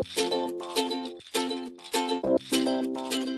Thank you.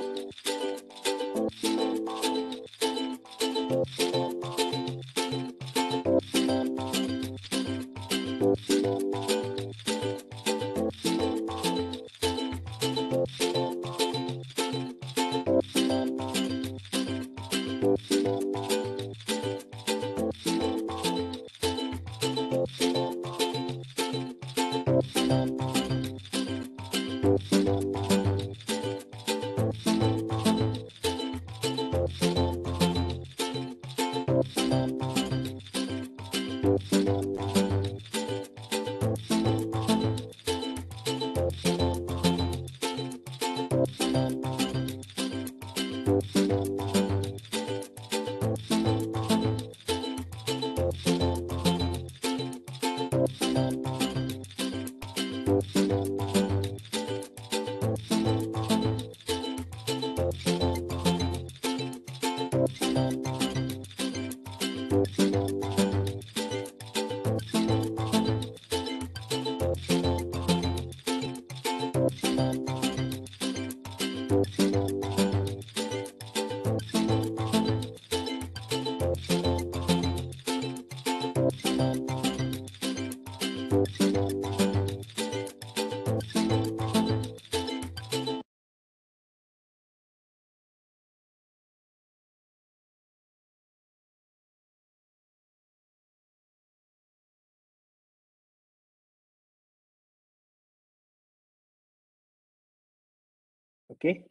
Okey.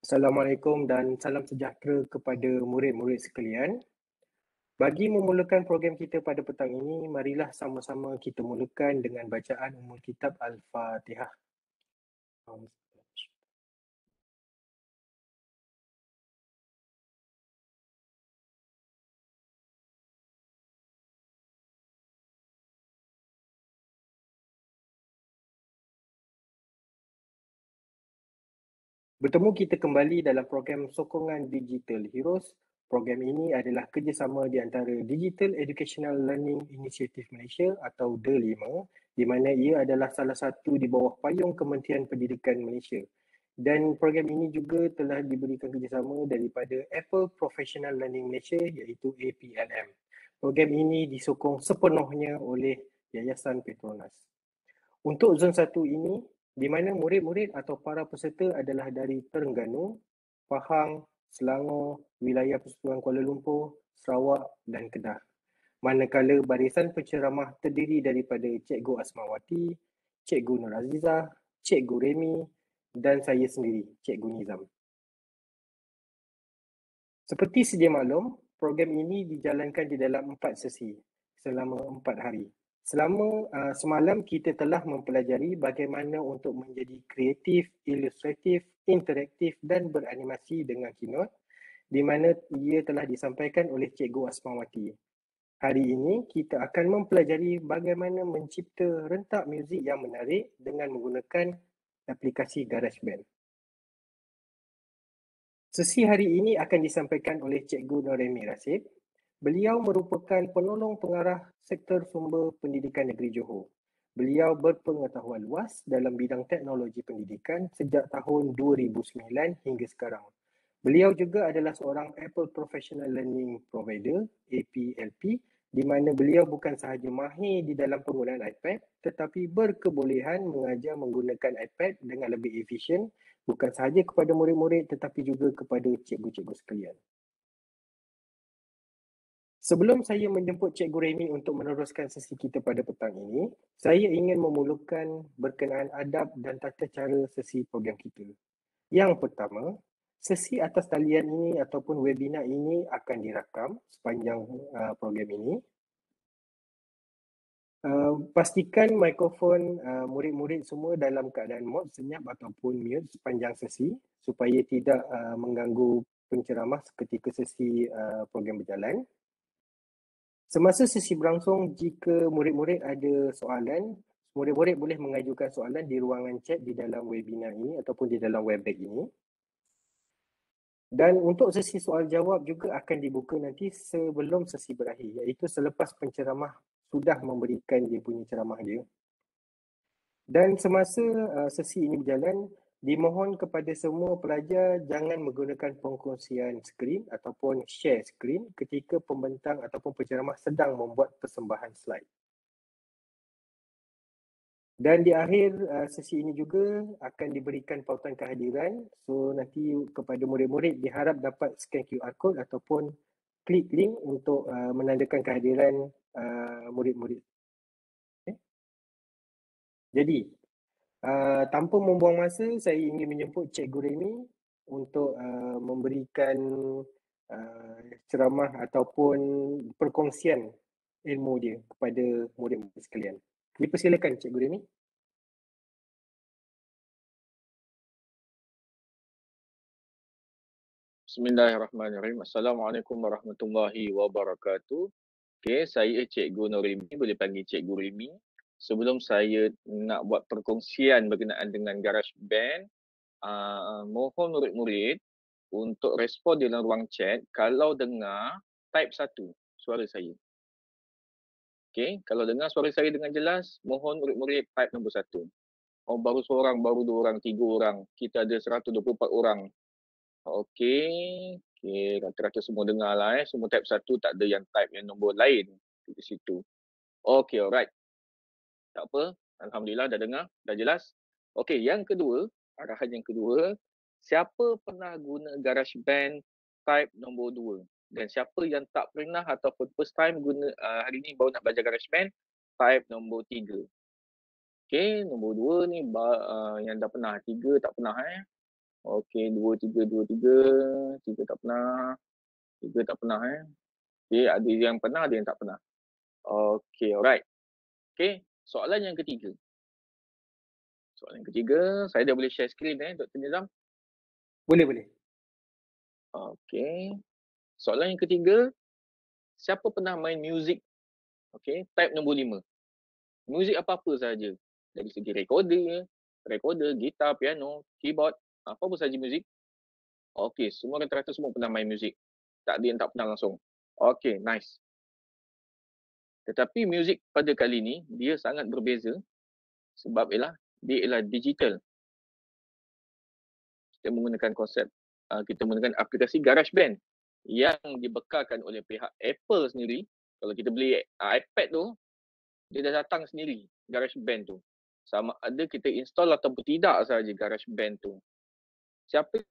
Assalamualaikum dan salam sejahtera kepada murid-murid sekalian. Bagi memulakan program kita pada petang ini, marilah sama-sama kita mulakan dengan bacaan umul kitab Al-Fatihah. Bertemu kita kembali dalam program Sokongan Digital Heroes. Program ini adalah kerjasama di antara Digital Educational Learning Initiative Malaysia atau D5 di mana ia adalah salah satu di bawah payung Kementerian Pendidikan Malaysia. Dan program ini juga telah diberikan kerjasama daripada Apple Professional Learning Malaysia iaitu APLM. Program ini disokong sepenuhnya oleh Yayasan Petronas. Untuk zon satu ini, di mana murid-murid atau para peserta adalah dari Terengganu, Pahang, Selangor, wilayah Persekutuan Kuala Lumpur, Sarawak dan Kedah. Manakala barisan penceramah terdiri daripada Cikgu Asmawati, Cikgu Nur Azizah, Cikgu Remy dan saya sendiri, Cikgu Nizam. Seperti sedia maklum, program ini dijalankan di dalam empat sesi selama empat hari. Selama uh, semalam kita telah mempelajari bagaimana untuk menjadi kreatif, ilustratif, interaktif dan beranimasi dengan Keynote di mana ia telah disampaikan oleh Cikgu Asmawati. Hari ini kita akan mempelajari bagaimana mencipta rentak muzik yang menarik dengan menggunakan aplikasi GarageBand. Sesi hari ini akan disampaikan oleh Cikgu Noremi Rasid Beliau merupakan penolong pengarah sektor sumber pendidikan negeri Johor. Beliau berpengetahuan luas dalam bidang teknologi pendidikan sejak tahun 2009 hingga sekarang. Beliau juga adalah seorang Apple Professional Learning Provider, APLP, di mana beliau bukan sahaja mahir di dalam penggunaan iPad tetapi berkebolehan mengajar menggunakan iPad dengan lebih efisien bukan sahaja kepada murid-murid tetapi juga kepada cikgu-cikgu sekalian. Sebelum saya menjemput Cikgu Remy untuk meneruskan sesi kita pada petang ini, saya ingin memulakan berkenaan adab dan tata cara sesi program kita. Yang pertama, sesi atas talian ini ataupun webinar ini akan dirakam sepanjang uh, program ini. Uh, pastikan mikrofon uh, murid-murid semua dalam keadaan mode senyap ataupun mute sepanjang sesi supaya tidak uh, mengganggu penceramah ketika sesi uh, program berjalan. Semasa sesi berlangsung, jika murid-murid ada soalan, murid-murid boleh mengajukan soalan di ruangan chat di dalam webinar ini ataupun di dalam webex ini. Dan untuk sesi soal jawab juga akan dibuka nanti sebelum sesi berakhir iaitu selepas penceramah sudah memberikan dia punya ceramah dia. Dan semasa uh, sesi ini berjalan, dimohon kepada semua pelajar jangan menggunakan pengkongsian skrin ataupun share skrin ketika pembentang ataupun penceramah sedang membuat persembahan slide. Dan di akhir uh, sesi ini juga akan diberikan pautan kehadiran. So nanti kepada murid-murid diharap dapat scan QR code ataupun klik link untuk uh, menandakan kehadiran uh, murid-murid. Jadi Uh, tanpa membuang masa, saya ingin menjemput Cikgu Remy untuk uh, memberikan uh, ceramah ataupun perkongsian ilmu dia kepada murid-murid sekalian. Dipersilakan Cikgu Remy. Bismillahirrahmanirrahim. Assalamualaikum warahmatullahi wabarakatuh. Okay, saya Cikgu Norimi, boleh panggil Cikgu Rimi sebelum saya nak buat perkongsian berkenaan dengan GarageBand, uh, mohon murid-murid untuk respon di dalam ruang chat kalau dengar type satu suara saya. Okay, kalau dengar suara saya dengan jelas, mohon murid-murid type nombor satu. Oh, baru seorang, baru dua orang, tiga orang. Kita ada 124 orang. Okay, okay. rata-rata semua dengar lah eh. Semua type satu, tak ada yang type yang nombor lain di situ. Okay, alright. Tak apa. Alhamdulillah dah dengar, dah jelas. Okey, yang kedua, arahan yang kedua, siapa pernah guna GarageBand type nombor dua? Dan siapa yang tak pernah ataupun first time guna uh, hari ni baru nak belajar GarageBand type nombor tiga? Okey, nombor dua ni uh, yang dah pernah, tiga tak pernah eh. Okey, dua, tiga, dua, tiga, tiga tak pernah, tiga tak pernah eh. Okey, ada yang pernah, ada yang tak pernah. Okey, alright. Okey, soalan yang ketiga. Soalan yang ketiga, saya dah boleh share screen eh, Dr. Nizam? Boleh, boleh. Okey. Soalan yang ketiga, siapa pernah main muzik? Okey, type nombor lima. Muzik apa-apa saja. Dari segi recorder, recorder, gitar, piano, keyboard, apa-apa saja muzik. Okey, semua rata-rata semua pernah main muzik. Tak ada yang tak pernah langsung. Okey, nice. Tetapi muzik pada kali ini dia sangat berbeza sebab ialah dia ialah digital kita menggunakan konsep uh, kita menggunakan aplikasi GarageBand yang dibekalkan oleh pihak Apple sendiri. Kalau kita beli uh, iPad tu, dia dah datang sendiri GarageBand tu. Sama ada kita install ataupun tidak saja GarageBand tu. Siapa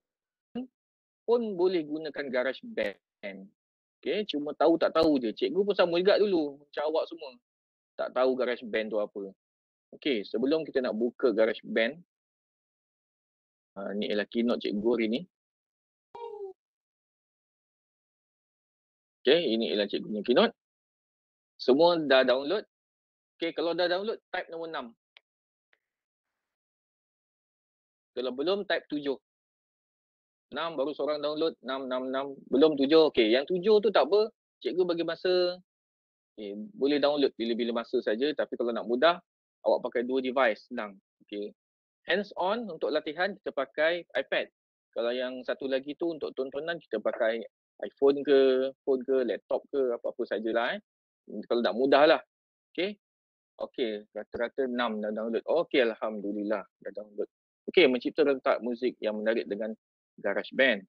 pun boleh gunakan GarageBand. Okay, cuma tahu tak tahu je. Cikgu pun sama juga dulu macam awak semua. Tak tahu GarageBand tu apa. Okay, sebelum kita nak buka GarageBand, Uh, ni ialah keynote cikgu hari ni. Okay, ini ialah cikgu punya keynote. Semua dah download. Okay, kalau dah download, type nombor 6. Kalau belum, type 7. 6 baru seorang download. 6, 6, 6. Belum 7. Okay, yang 7 tu tak apa. Cikgu bagi masa. Okay, boleh download bila-bila masa saja. Tapi kalau nak mudah, awak pakai dua device. Senang. Okay hands on untuk latihan kita pakai iPad. Kalau yang satu lagi tu untuk tontonan kita pakai iPhone ke, phone ke, laptop ke, apa-apa sajalah eh. Kalau nak mudah lah. Okay. Okay, rata-rata 6 dah download. Okay, Alhamdulillah dah download. Okay, mencipta rentak muzik yang menarik dengan GarageBand.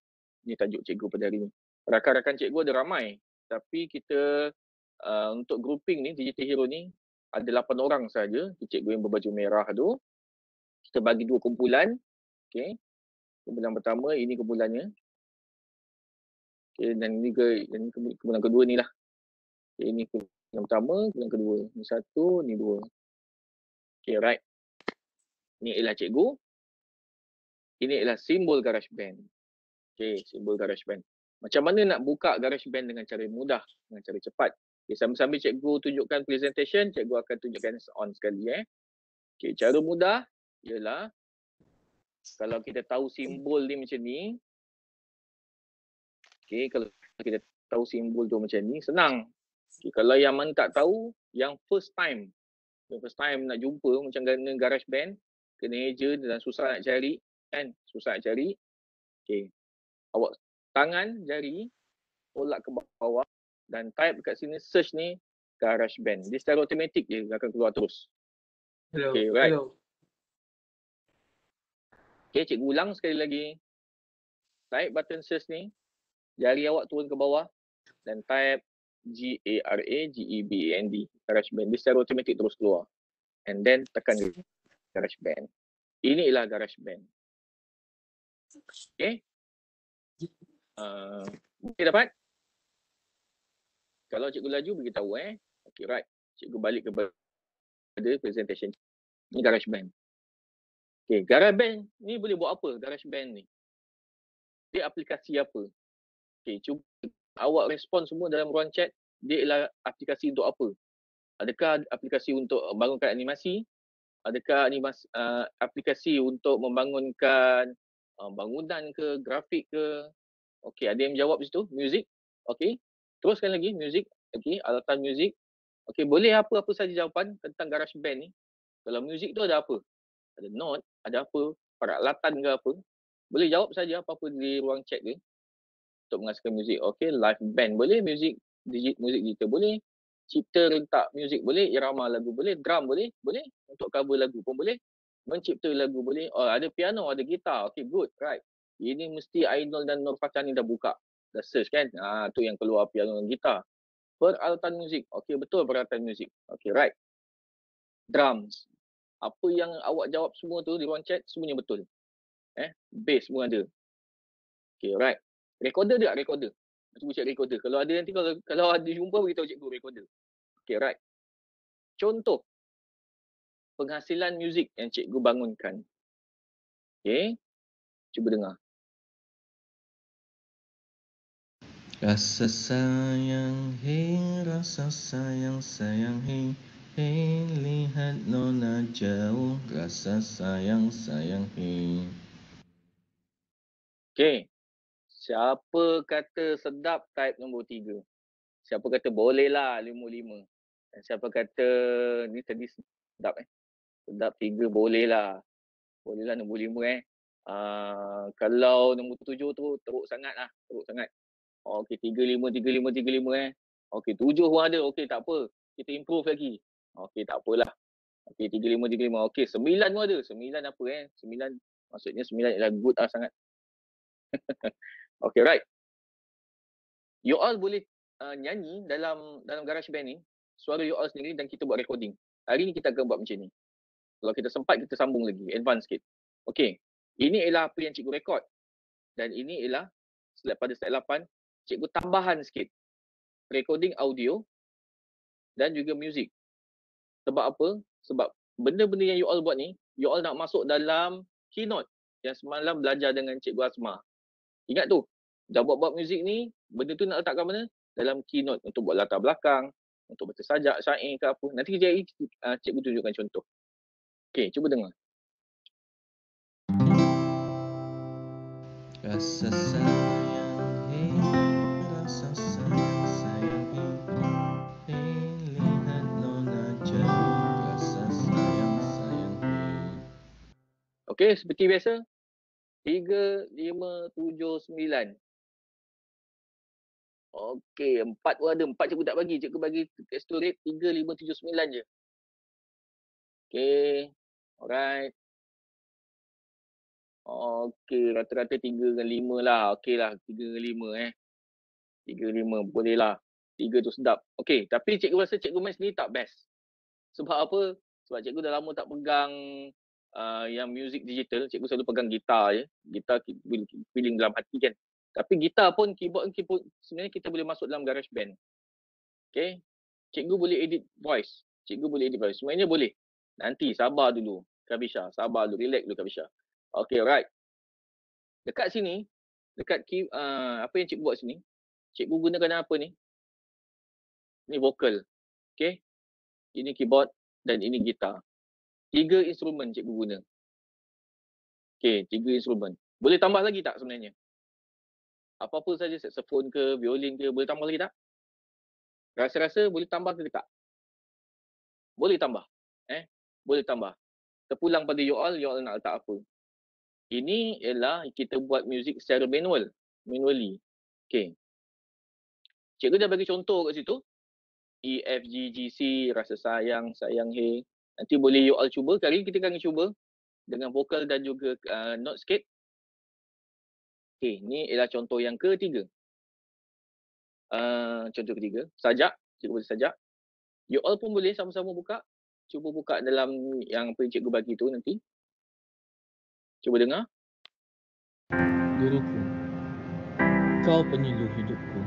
Ini tajuk cikgu pada hari ini. Rakan-rakan cikgu ada ramai. Tapi kita uh, untuk grouping ni, Digital Hero ni, ada 8 orang saja. Cikgu yang berbaju merah tu kita bagi dua kumpulan. Okay. Kumpulan pertama, ini kumpulannya. Okay, dan ini ke, dan kumpulan kedua ni lah. Okay, ini kumpulan pertama, kumpulan kedua. Ini satu, ini dua. Okay, right. Ini ialah cikgu. Ini ialah simbol GarageBand. Okay, simbol GarageBand. Macam mana nak buka GarageBand dengan cara mudah, dengan cara cepat. Okay, sambil-sambil cikgu tunjukkan presentation, cikgu akan tunjukkan on sekali. Eh. Okay, cara mudah, ialah kalau kita tahu simbol ni macam ni okey kalau kita tahu simbol tu macam ni senang okay, kalau yang mana tak tahu yang first time yang first time nak jumpa macam garage band kena eja dan susah nak cari kan susah nak cari okey awak tangan jari tolak ke bawah dan type dekat sini search ni garage band dia secara automatik je akan keluar terus hello okay, right hello. Okay, cikgu ulang sekali lagi. Type button search ni. Jari awak turun ke bawah. Dan type G-A-R-A-G-E-B-A-N-D. GarageBand. Dia secara automatik terus keluar. And then tekan GarageBand. Ini ialah GarageBand. Okay. Uh, okay dapat? Kalau cikgu laju beritahu eh. Okay right. Cikgu balik kepada presentation. Ini GarageBand. Okay, GarageBand ni boleh buat apa GarageBand ni? Dia aplikasi apa? Okay, cuba awak respon semua dalam ruang chat, dia ialah aplikasi untuk apa? Adakah aplikasi untuk membangunkan animasi? Adakah animasi, uh, aplikasi untuk membangunkan uh, bangunan ke, grafik ke? Okay, ada yang menjawab di situ, music. Okay, teruskan lagi, music. Okay, alatan music. Okay, boleh apa-apa saja jawapan tentang GarageBand ni? Kalau music tu ada apa? ada note, ada apa, peralatan ke apa, boleh jawab saja apa-apa di ruang chat ni untuk menghasilkan muzik. Okay, live band boleh, muzik digit muzik digital boleh, cipta rentak muzik boleh, irama lagu boleh, drum boleh, boleh untuk cover lagu pun boleh, mencipta lagu boleh. Oh, ada piano, ada gitar. Okay, good, right. Ini mesti Ainul dan Nur Fatani dah buka. Dah search kan? Ah, tu yang keluar piano dan gitar. Peralatan muzik. Okay, betul peralatan muzik. Okay, right. drums. Apa yang awak jawab semua tu di ruang chat semuanya betul. Eh, bass semua ada. Okay, right. Recorder tak? Recorder. Cuba cek recorder. Kalau ada nanti kalau kalau ada jumpa beritahu cikgu recorder. Okay, right. Contoh penghasilan muzik yang cikgu bangunkan. Okay. Cuba dengar. Rasa sayang, hei, rasa sayang, sayang, hei, hei, lihat nona jauh, rasa sayang, sayang, hei. Okay. Siapa kata sedap type nombor tiga? Siapa kata boleh lah lima lima? Dan siapa kata ni tadi sedap eh? Sedap tiga boleh lah. Boleh lah nombor lima eh. Uh, kalau nombor tujuh tu teruk sangat lah. Teruk sangat. Okey, tiga lima, tiga lima, tiga lima eh. Okey, tujuh pun ada. Okey, tak apa. Kita improve lagi. Okey, tak apalah. Okey, tiga lima, tiga lima. Okey, sembilan pun ada. Sembilan apa eh? Sembilan, maksudnya sembilan ialah good lah sangat. okay, right. You all boleh uh, nyanyi dalam dalam garage band ni, suara you all sendiri dan kita buat recording. Hari ni kita akan buat macam ni. Kalau kita sempat, kita sambung lagi. Advance sikit. Okay. Ini ialah apa yang cikgu rekod. Dan ini ialah pada slide 8, cikgu tambahan sikit. Recording audio dan juga music. Sebab apa? Sebab benda-benda yang you all buat ni, you all nak masuk dalam keynote yang semalam belajar dengan cikgu Asma. Ingat tu, dah buat-buat muzik ni, benda tu nak letakkan mana? Dalam keynote untuk buat latar belakang, untuk baca sajak, syair ke apa. Nanti kejap lagi uh, cikgu tunjukkan contoh. Okay, cuba dengar. Rasa sayang, hey, rasa sayang, sayang, hey, hey, lihat nona jauh, rasa sayang, sayang, hey. Okay, seperti biasa, tiga, lima, tujuh, sembilan. Okey, empat pun ada. Empat cikgu tak bagi. Cikgu bagi test rate tiga, lima, tujuh, sembilan je. Okey. Alright. Okey, rata-rata tiga dengan lima lah. Okey lah, tiga dengan lima eh. Tiga, lima. Boleh lah. Tiga tu sedap. Okey, tapi cikgu rasa cikgu main sendiri tak best. Sebab apa? Sebab cikgu dah lama tak pegang uh, yang music digital, cikgu selalu pegang gitar je. Gitar feeling dalam hati kan. Tapi gitar pun, keyboard, keyboard sebenarnya kita boleh masuk dalam garage band. Okay. Cikgu boleh edit voice. Cikgu boleh edit voice. Semuanya boleh. Nanti sabar dulu. Kabisha. Sabar dulu. Relax dulu Kabisha. Okay, right. Dekat sini, dekat key, uh, apa yang cikgu buat sini, cikgu gunakan apa ni? Ini vokal. Okay. Ini keyboard dan ini gitar. Tiga instrumen cikgu guna. Okay, tiga instrumen. Boleh tambah lagi tak sebenarnya? Apa-apa saja, saxophone ke, violin ke, boleh tambah lagi tak? Rasa-rasa boleh tambah ke tak? Boleh tambah. Eh, boleh tambah. Terpulang pada you all, you all nak letak apa. Ini ialah kita buat muzik secara manual. Manually. Okay. Cikgu dah bagi contoh kat situ. E, F, G, G, C, rasa sayang, sayang, hey. Nanti boleh you all cuba. Kali kita akan cuba dengan vokal dan juga uh, note skate. Okay, ni ialah contoh yang ketiga. Uh, contoh ketiga, sajak. Cikgu boleh sajak. You all pun boleh sama-sama buka. Cuba buka dalam yang apa yang cikgu bagi tu nanti. Cuba dengar. Guruku, kau penyuluh hidupku.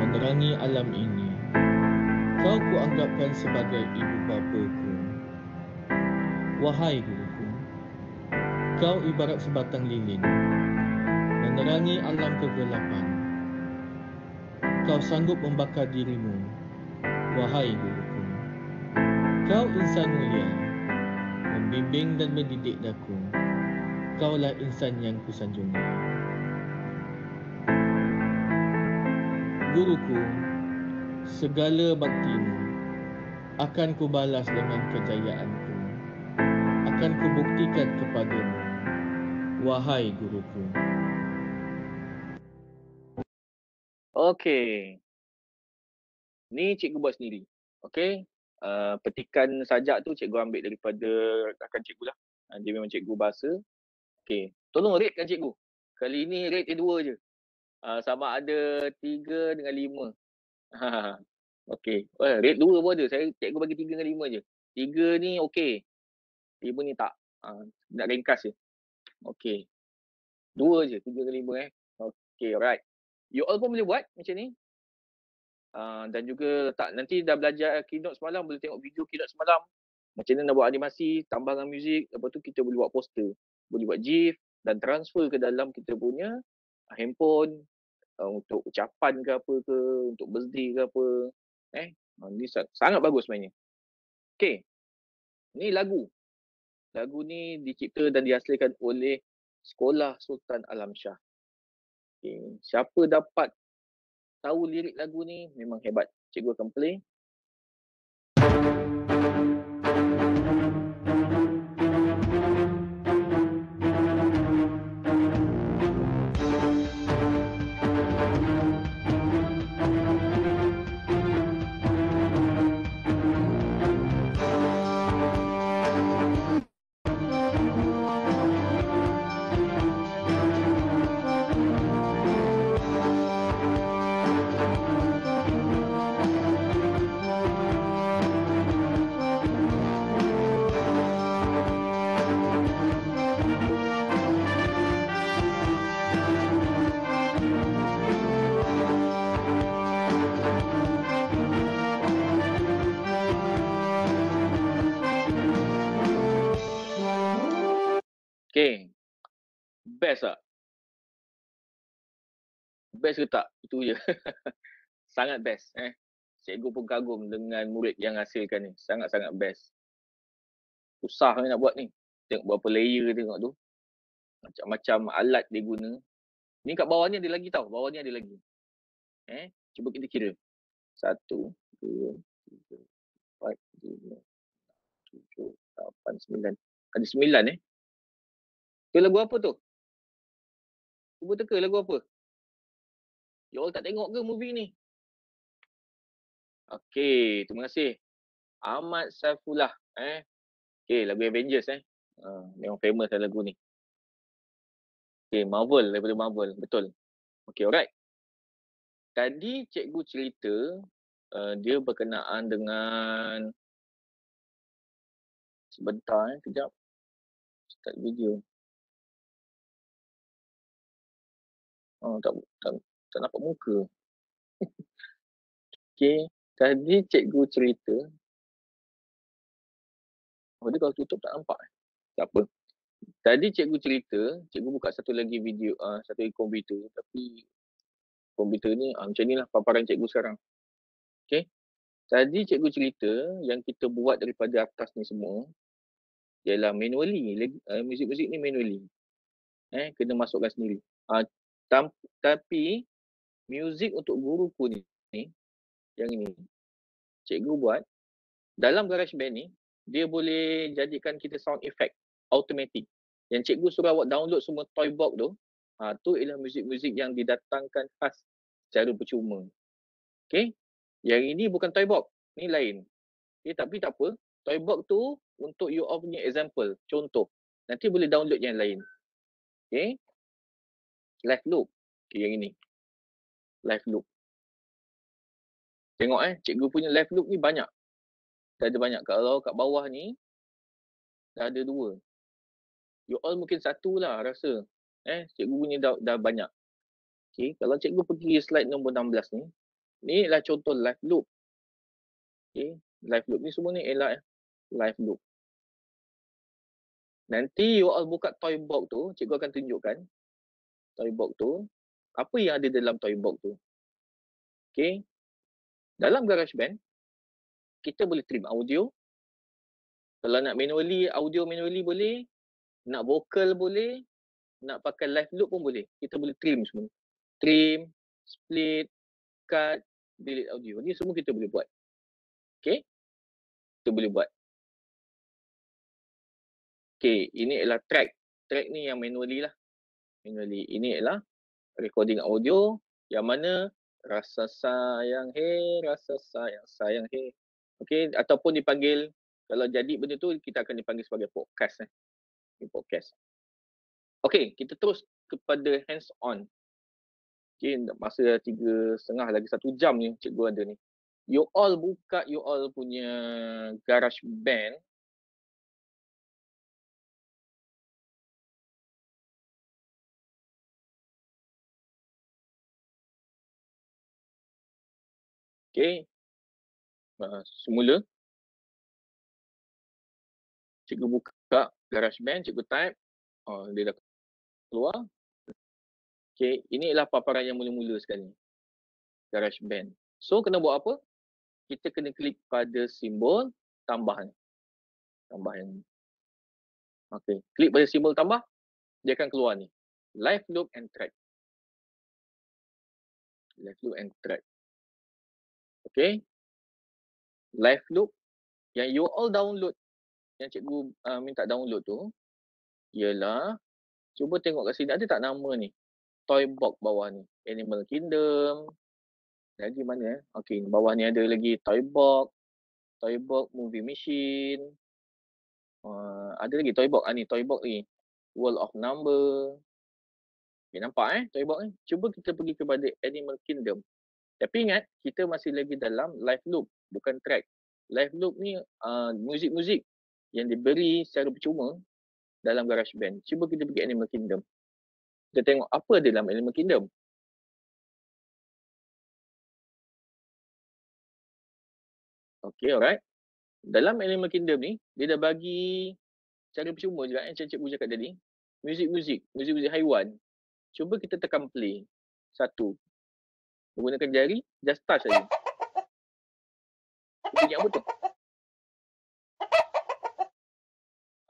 Menerangi alam ini, kau kuanggapkan sebagai ibu bapaku. Wahai guruku, kau ibarat sebatang lilin, menerangi alam kegelapan. Kau sanggup membakar dirimu, wahai guruku. Kau insan mulia, membimbing dan mendidik daku. Kaulah insan yang kusanjungi. Guruku, segala baktimu akan kubalas dengan kejayaanku akan kubuktikan kepadamu, wahai guruku. Okey. Ni cikgu buat sendiri. Okey. Uh, petikan sajak tu cikgu ambil daripada rakan cikgu lah. Uh, dia memang cikgu bahasa. Okey. Tolong rate kan cikgu. Kali ni rate dia dua je. Uh, sama ada tiga dengan lima. Okey. Oh, rate dua pun ada. Saya cikgu bagi tiga dengan lima je. Tiga ni okey. Lima ni tak. Ha, nak ringkas je. Okey. Dua je. Tiga ke lima eh. Okey, alright. You all pun boleh buat macam ni. Uh, dan juga tak nanti dah belajar keynote semalam boleh tengok video keynote semalam. Macam mana nak buat animasi tambah dengan muzik lepas tu kita boleh buat poster. Boleh buat gif dan transfer ke dalam kita punya uh, handphone uh, untuk ucapan ke apa ke untuk birthday ke apa. Eh uh, ni sangat bagus sebenarnya okey. Ni lagu. Lagu ni dicipta dan dihasilkan oleh Sekolah Sultan Alam Shah. Okay. siapa dapat tahu lirik lagu ni memang hebat. Cikgu akan play. Best tak? Best ke tak? Itu je. Sangat best. Eh. Cikgu pun kagum dengan murid yang hasilkan ni. Sangat-sangat best. Susah ni nak buat ni. Tengok berapa layer tengok tu. Macam-macam alat dia guna. Ni kat bawah ni ada lagi tau. Bawah ni ada lagi. Eh, cuba kita kira. Satu, dua, tiga, empat, lima, tujuh, lapan, sembilan. Ada sembilan eh. Tu lagu apa tu? Cuba teka lagu apa? You all tak tengok ke movie ni? Okay, terima kasih. Ahmad Saifullah. Eh. Okay, lagu Avengers eh. Uh, memang famous lah lagu ni. Okay, Marvel daripada Marvel. Betul. Okay, alright. Tadi cikgu cerita uh, dia berkenaan dengan sebentar eh, kejap. Start video. Oh, tak, tak, tak nampak muka. okay. Tadi cikgu cerita. Oh, dia kalau tutup tak nampak. Eh? Tak apa. Tadi cikgu cerita, cikgu buka satu lagi video, uh, satu komputer. Tapi komputer ni uh, macam ni lah paparan cikgu sekarang. Okay. Tadi cikgu cerita yang kita buat daripada atas ni semua ialah manually. Uh, muzik-muzik ni manually. Eh, kena masukkan sendiri. Uh, tapi music untuk guruku ni, ni yang ini cikgu buat dalam GarageBand ni dia boleh jadikan kita sound effect automatic. Yang cikgu suruh awak download semua Toybox tu, ha, tu ialah muzik-muzik yang didatangkan khas secara percuma. Okay. Yang ini bukan Toybox. Ni lain. Okay, tapi tak apa. Toybox tu untuk you all punya example. Contoh. Nanti boleh download yang lain. Okay live loop. Okay, yang ini. Live loop. Tengok eh, cikgu punya live loop ni banyak. Dah ada banyak. Kalau kat bawah ni, dah ada dua. You all mungkin satu lah rasa. Eh, cikgu punya dah, dah banyak. Okay, kalau cikgu pergi slide nombor 16 ni, ni lah contoh live loop. Okay, live loop ni semua ni ialah eh, live loop. Nanti you all buka toy box tu, cikgu akan tunjukkan toy box tu, apa yang ada dalam toy box tu. Okay. Dalam GarageBand, kita boleh trim audio. Kalau nak manually, audio manually boleh. Nak vocal boleh. Nak pakai live loop pun boleh. Kita boleh trim semua. Trim, split, cut, delete audio. Ni semua kita boleh buat. Okay. Kita boleh buat. Okay, ini adalah track. Track ni yang manually lah manually. Ini adalah recording audio yang mana rasa sayang he, rasa sayang sayang he. Okey, ataupun dipanggil kalau jadi benda tu kita akan dipanggil sebagai podcast eh. Ini podcast. Okey, kita terus kepada hands on. Okey, masa tiga setengah lagi satu jam ni cikgu ada ni. you all buka you all punya garage band Okay. Uh, semula. Cikgu buka garage band, cikgu type. Oh, dia dah keluar. Okay, ini adalah paparan yang mula-mula sekali. Garage band. So, kena buat apa? Kita kena klik pada simbol tambah ni. Tambah yang. Okay, klik pada simbol tambah. Dia akan keluar ni. Live loop and track. Live loop and track. Okay, live loop yang you all download yang cikgu uh, minta download tu ialah cuba tengok kat sini ada tak nama ni? Toy box bawah ni animal kingdom. Lagi mana eh? Okey bawah ni ada lagi toy box toy box movie machine. Uh, ada lagi toy box ah ni toy box ni world of number. Okay, nampak eh toy box ni? Cuba kita pergi kepada animal kingdom tapi ingat kita masih lagi dalam live loop bukan track. Live loop ni uh, muzik-muzik yang diberi secara percuma dalam garage band. Cuba kita pergi Animal Kingdom. Kita tengok apa dalam Animal Kingdom. Okay, alright. Dalam Animal Kingdom ni, dia dah bagi cara percuma juga yang cikgu cakap tadi. Muzik-muzik, muzik-muzik haiwan. Cuba kita tekan play. Satu. Menggunakan jari, just touch saja apa tu?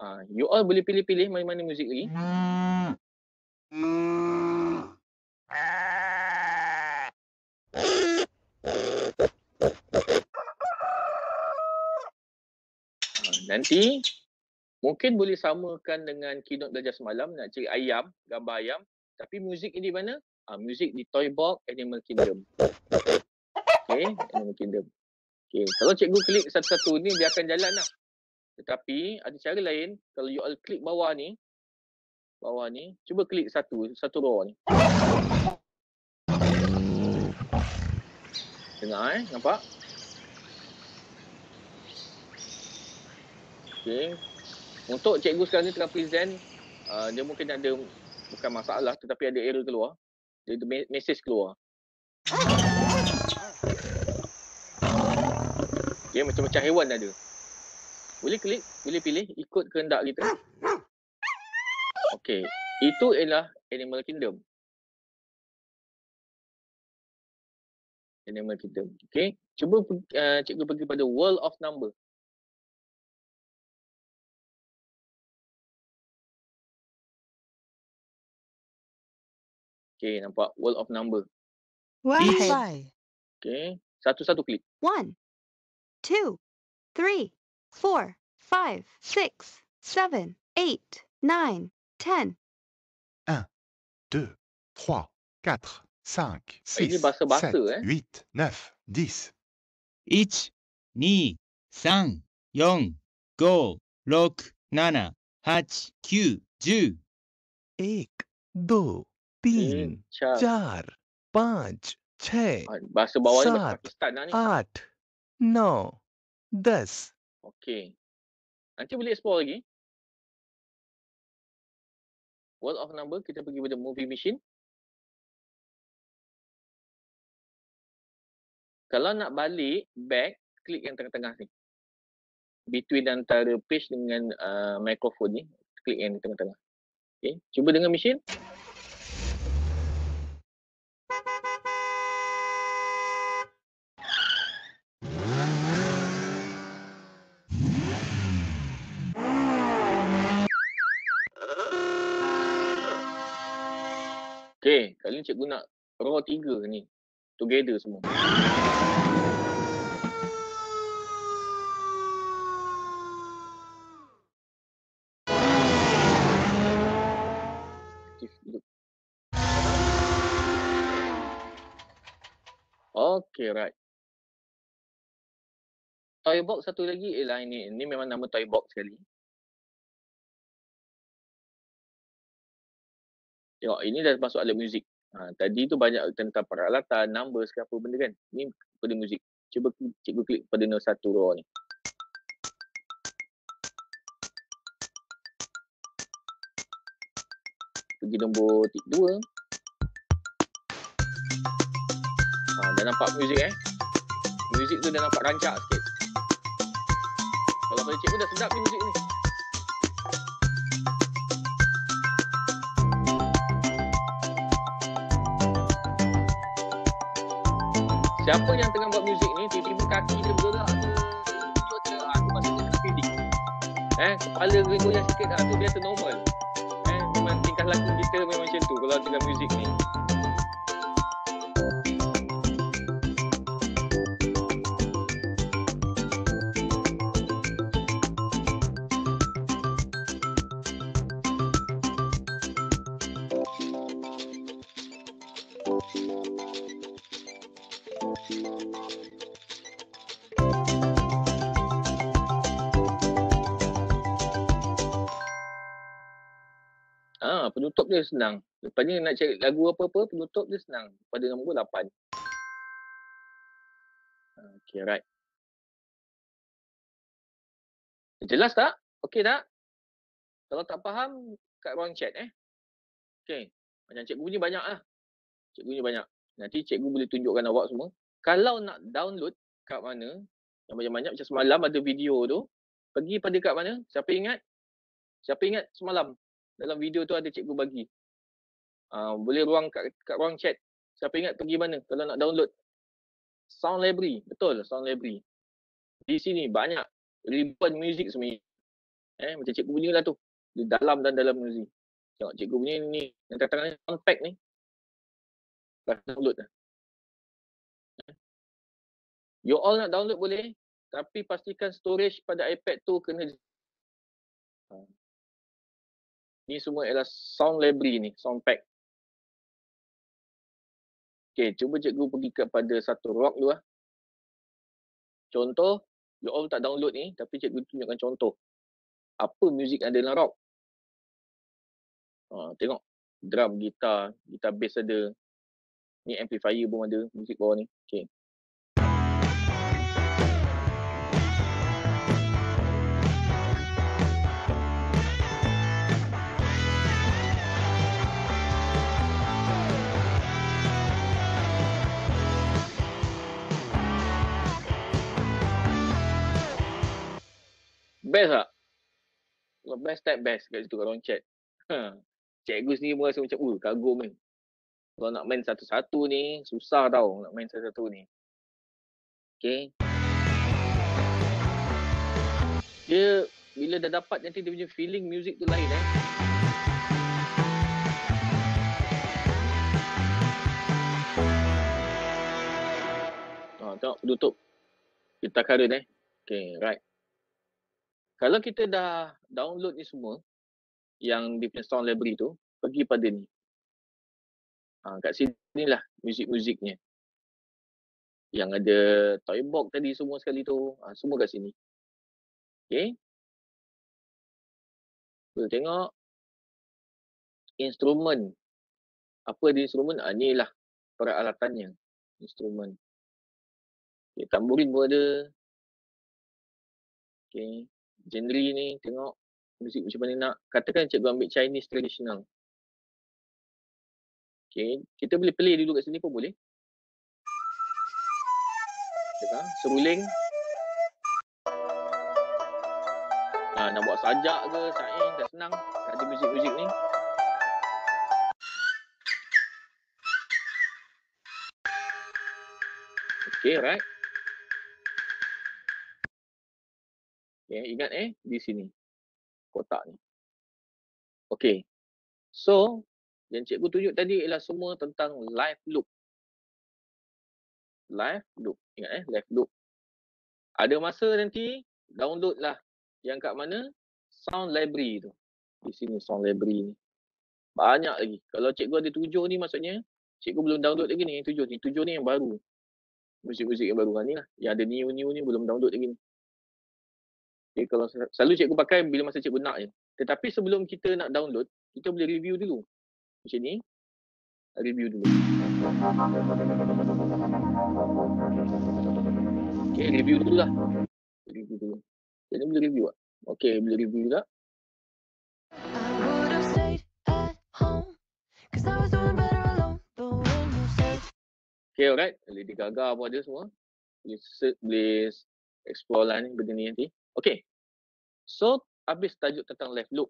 Ah, you all boleh pilih-pilih mana-mana muzik lagi. Ah, nanti mungkin boleh samakan dengan keynote belajar semalam nak cari ayam, gambar ayam. Tapi muzik ini mana? Ah, muzik di Toy Box Animal Kingdom. Okay, Animal Kingdom. Okay. Kalau cikgu klik satu-satu ni dia akan jalan lah. Tetapi ada cara lain kalau you all klik bawah ni bawah ni cuba klik satu satu row ni. Dengar eh nampak? Okay. Untuk cikgu sekarang ni tengah present uh, dia mungkin ada bukan masalah tetapi ada error keluar. Dia ada message keluar. Okay, macam-macam hewan ada. Boleh klik, boleh pilih ikut kehendak kita. Okay, itu ialah Animal Kingdom. Animal Kingdom. Okay, cuba uh, cikgu pergi pada World of Number. Okay, nampak world of number. Why? Why? Okay, satu-satu klik. One, two, three, four, five, six, seven, eight, nine, ten. Un, deux, trois, quatre, cinq, eh, six, basa -basa, sept, eh? huit, neuf, dix. Ich, ni, san, तीन Char. चार पाँच छ Ah, Bahasa bawah ni Sat. bahasa Pakistan lah ni. आठ नौ दस Okay. Nanti boleh explore lagi. World of Number, kita pergi pada Movie Machine. Kalau nak balik, back, klik yang tengah-tengah ni. Between antara page dengan uh, microphone ni, klik yang di tengah-tengah. Okay, cuba dengan mesin. Ni cikgu nak raw tiga ni. Together semua. Okay, right. Toy box satu lagi ialah ini. Ini memang nama toy box sekali. Tengok, ini dah masuk alat muzik. Ha, tadi tu banyak tentang peralatan, numbers ke apa benda kan. Ni pada muzik. Cuba cikgu klik pada nombor satu raw ni. Pergi nombor ti- dua. Ha, dah nampak muzik eh. Muzik tu dah nampak rancak sikit. Kalau pada cikgu dah sedap ni muzik ni. Siapa yang tengah buat muzik ni, tiba-tiba kaki dia bergerak ke ke, ah, tu maksudnya kena feeling. Eh, kepala goyang sikit, ah, tu biasa normal. Eh, memang tingkah laku kita memang macam tu kalau tengah muzik ni. Ah, penutup dia senang. Lepas ni nak cari lagu apa-apa, penutup dia senang. Pada nombor 8. Ah, Okay, right. Jelas tak? Okey tak? Kalau tak faham, kat ruang chat eh. Okey. Macam cikgu ni banyak lah. Cikgu ni banyak. Nanti cikgu boleh tunjukkan awak semua. Kalau nak download kat mana, yang banyak-banyak macam semalam ada video tu, pergi pada kat mana? Siapa ingat? Siapa ingat semalam? Dalam video tu ada cikgu bagi. Uh, boleh ruang kat, kat ruang chat. Siapa ingat pergi mana kalau nak download? Sound Library. Betul, Sound Library. Di sini banyak ribuan muzik sebenarnya. Eh, macam cikgu punya lah tu. Di dalam dan dalam muzik. Tengok cikgu punya ni, yang ni, sound pack ni. Dah download dah. Eh. You all nak download boleh. Tapi pastikan storage pada iPad tu kena Ha. Ni semua ialah sound library ni, sound pack. Okay, cuba cikgu pergi kepada satu rock dulu lah. Contoh, you all tak download ni, tapi cikgu tunjukkan contoh. Apa muzik ada dalam rock? Ha, tengok, drum, gitar, gitar bass ada. Ni amplifier pun ada, muzik bawah ni. Okay. Best tak? Kalau best tak best kat situ kat ruang chat. Ha. Cikgu sendiri pun rasa macam, uh, kagum ni. Kalau nak main satu-satu ni, susah tau nak main satu-satu ni. Okay. Dia, bila dah dapat nanti dia punya feeling music tu lain eh. Ha, tengok penutup. Kita current eh. Okay, right. Kalau kita dah download ni semua, yang di punya sound library tu, pergi pada ni. Ha, kat sini lah muzik-muziknya. Yang ada toy box tadi semua sekali tu, ha, semua kat sini. Okay. Kita tengok instrumen. Apa di instrumen? Ha, ni lah peralatannya. Instrumen. Okay, tamborin pun ada. Okay. Genre ni tengok muzik macam mana nak. Katakan cikgu ambil Chinese traditional. Okay. Kita boleh play dulu kat sini pun boleh. Tengok, seruling. Ha, nak buat sajak ke, sain, dah senang. Ada muzik-muzik ni. Okay, right. Okay, ingat eh, di sini. Kotak ni. Okay. So, yang cikgu tunjuk tadi ialah semua tentang live loop. Live loop. Ingat eh, live loop. Ada masa nanti, download lah. Yang kat mana? Sound library tu. Di sini sound library ni. Banyak lagi. Kalau cikgu ada tujuh ni maksudnya, cikgu belum download lagi ni yang tujuh ni. Tujuh ni yang baru. Muzik-muzik yang baru. Ha, ni lah. Yang ada new-new ni belum download lagi ni. Okay, kalau sel- selalu cikgu pakai bila masa cikgu nak je. Tetapi sebelum kita nak download, kita boleh review dulu. Macam ni. Review dulu. Okay, review dulu lah. Review dulu. Jadi boleh review tak? Okay, boleh review juga. Okay, alright. Lady Gaga pun ada semua. Boleh search, boleh explore lah ni benda ni nanti. Okay. So, habis tajuk tentang left loop.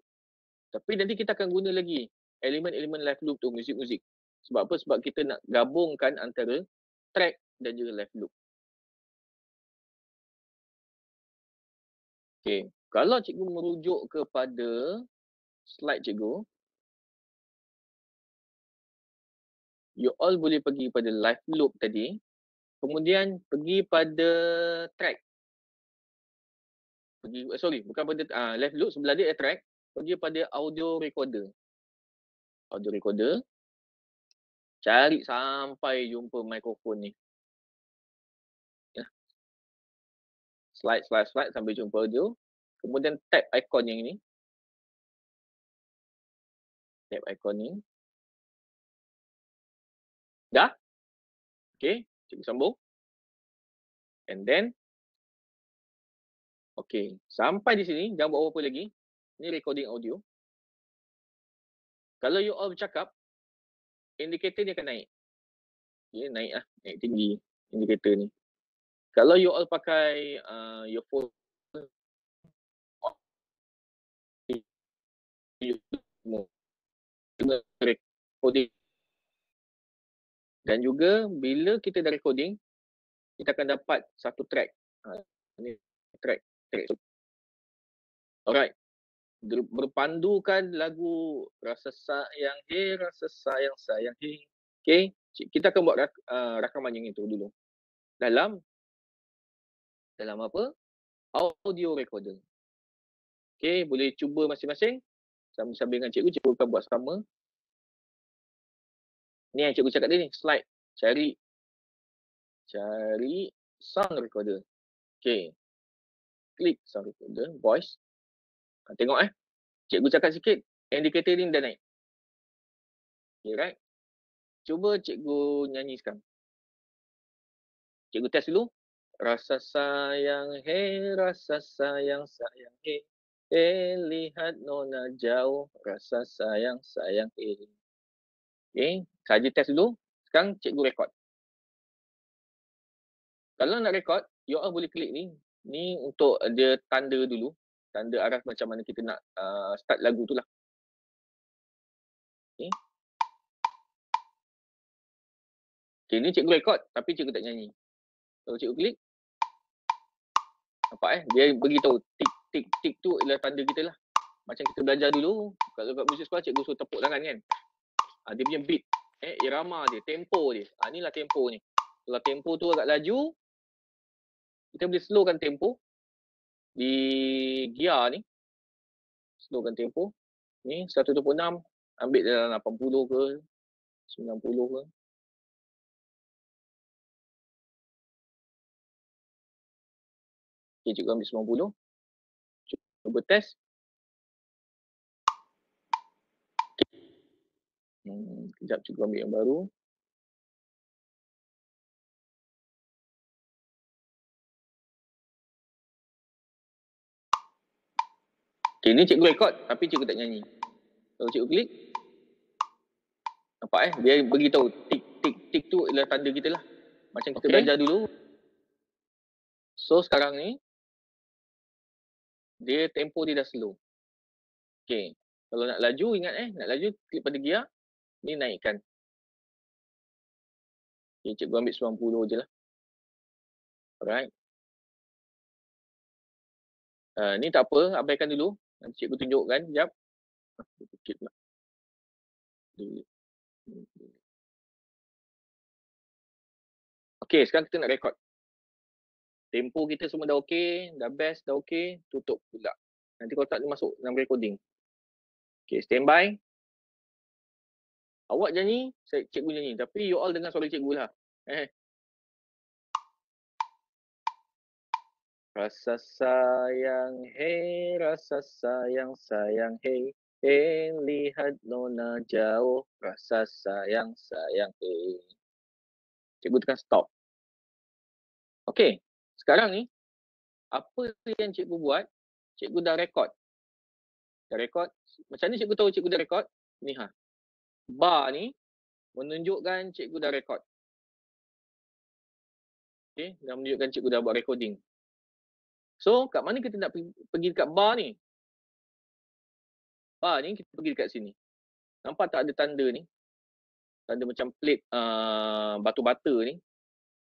Tapi nanti kita akan guna lagi elemen-elemen left loop tu, muzik-muzik. Sebab apa? Sebab kita nak gabungkan antara track dan juga left loop. Okay. Kalau cikgu merujuk kepada slide cikgu, you all boleh pergi pada live loop tadi, kemudian pergi pada track. Pergi, eh, sorry, bukan pada uh, live loop, sebelah dia track, pergi pada audio recorder. Audio recorder, cari sampai jumpa mikrofon ni. Ya. Slide, slide, slide sampai jumpa audio. Kemudian tap icon yang ini. Tap icon ni. Dah? Okay, cikgu sambung. And then, okay, sampai di sini, jangan buat apa-apa lagi. Ini recording audio. Kalau you all bercakap, indikator ni akan naik. Okay, naik lah, naik tinggi indikator ni. Kalau you all pakai uh, your phone, recording dan juga bila kita dah recording kita akan dapat satu track ha, ni track tu alright. Ber- berpandukan lagu rasa sayang he rasa sayang sayang he okay kita akan buat rak- uh, rakaman yang itu dulu. Dalam? Dalam apa? Audio recorder. Okay boleh cuba masing-masing. Sambil-sambil dengan cikgu cikgu akan buat sama. Ni yang cikgu cakap tadi ni, slide. Cari. Cari sound recorder. Okay. Klik sound recorder, voice. Ha, tengok eh. Cikgu cakap sikit, indikator ni dah naik. Okay, right? Cuba cikgu nyanyi sekarang. Cikgu test dulu. Rasa sayang, hey, rasa sayang, sayang, hey. Eh, lihat nona jauh, rasa sayang, sayang, hey. Okay, saja test dulu. Sekarang cikgu rekod. Kalau nak rekod, you all boleh klik ni. Ni untuk dia tanda dulu. Tanda arah macam mana kita nak uh, start lagu tu lah. Okay. Okay, ni cikgu rekod tapi cikgu tak nyanyi. Kalau cikgu klik, nampak eh? Dia beritahu tik tik tik tu ialah tanda kita lah. Macam kita belajar dulu, kalau kat muzik sekolah cikgu suruh tepuk tangan kan. Ha, dia punya beat, eh, irama dia, tempo dia. Ha, inilah tempo ni. Kalau tempo tu agak laju, kita boleh slowkan tempo di gear ni. Slowkan tempo. Ni 126, ambil dalam 80 ke 90 ke. Okay, cikgu ambil 90. Cuba test. Hmm, kejap cikgu ambil yang baru. Okay, ni cikgu rekod tapi cikgu tak nyanyi. Kalau cikgu klik, nampak eh? Dia beritahu tik tik tik tu ialah tanda kita lah. Macam kita Okay. belajar dulu. So sekarang ni, dia tempo dia dah slow. Okay, kalau nak laju ingat eh, nak laju klik pada gear, ni naikkan. Okay, cikgu ambil 90 je lah. Alright. Uh, ni tak apa, abaikan dulu. Nanti cikgu tunjukkan, sekejap. Ah, Sikit pula. Okay, sekarang kita nak rekod. Tempo kita semua dah okey, dah best, dah okey, tutup pula. Nanti kalau tak dia masuk dalam recording. Okay, standby. Awak nyanyi, saya cikgu nyanyi. Tapi you all dengar suara cikgu lah. Eh. Rasa sayang, hey, rasa sayang, sayang, hey. Hey, lihat nona jauh, rasa sayang, sayang, hey. Cikgu tekan stop. Okay, Sekarang ni, apa yang cikgu buat, cikgu dah rekod. Dah rekod. Macam ni cikgu tahu cikgu dah rekod? Ni ha. Bar ni menunjukkan cikgu dah rekod. Okay, dah menunjukkan cikgu dah buat recording. So, kat mana kita nak pergi, pergi dekat bar ni? Bar ni kita pergi dekat sini. Nampak tak ada tanda ni? Tanda macam plate uh, batu bata ni.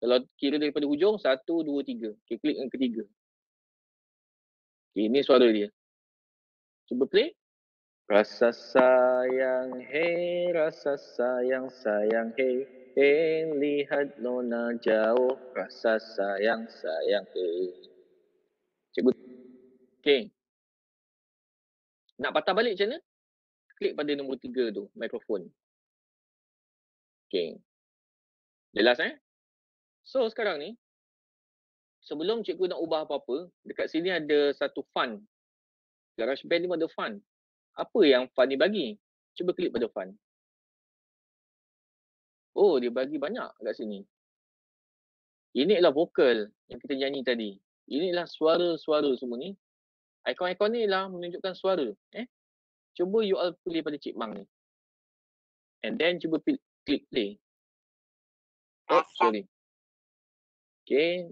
Kalau kira daripada hujung, satu, dua, tiga. Okay, klik yang ketiga. Okay, ini suara dia. Cuba play. Rasa sayang, hey, rasa sayang, sayang, hey. Hey, lihat nona jauh, rasa sayang, sayang, hey. Okay. Nak patah balik macam mana? Klik pada nombor tiga tu, mikrofon. Okay. Jelas eh? So sekarang ni, sebelum cikgu nak ubah apa-apa, dekat sini ada satu fun. GarageBand ni ada fun. Apa yang fun ni bagi? Cuba klik pada fun. Oh, dia bagi banyak kat sini. Ini adalah vokal yang kita nyanyi tadi. Inilah suara-suara semua ni. Ikon-ikon ni lah menunjukkan suara. Eh? Cuba you all play pada Cik Mang ni. And then cuba pi- klik play. Oh, sorry. Okay.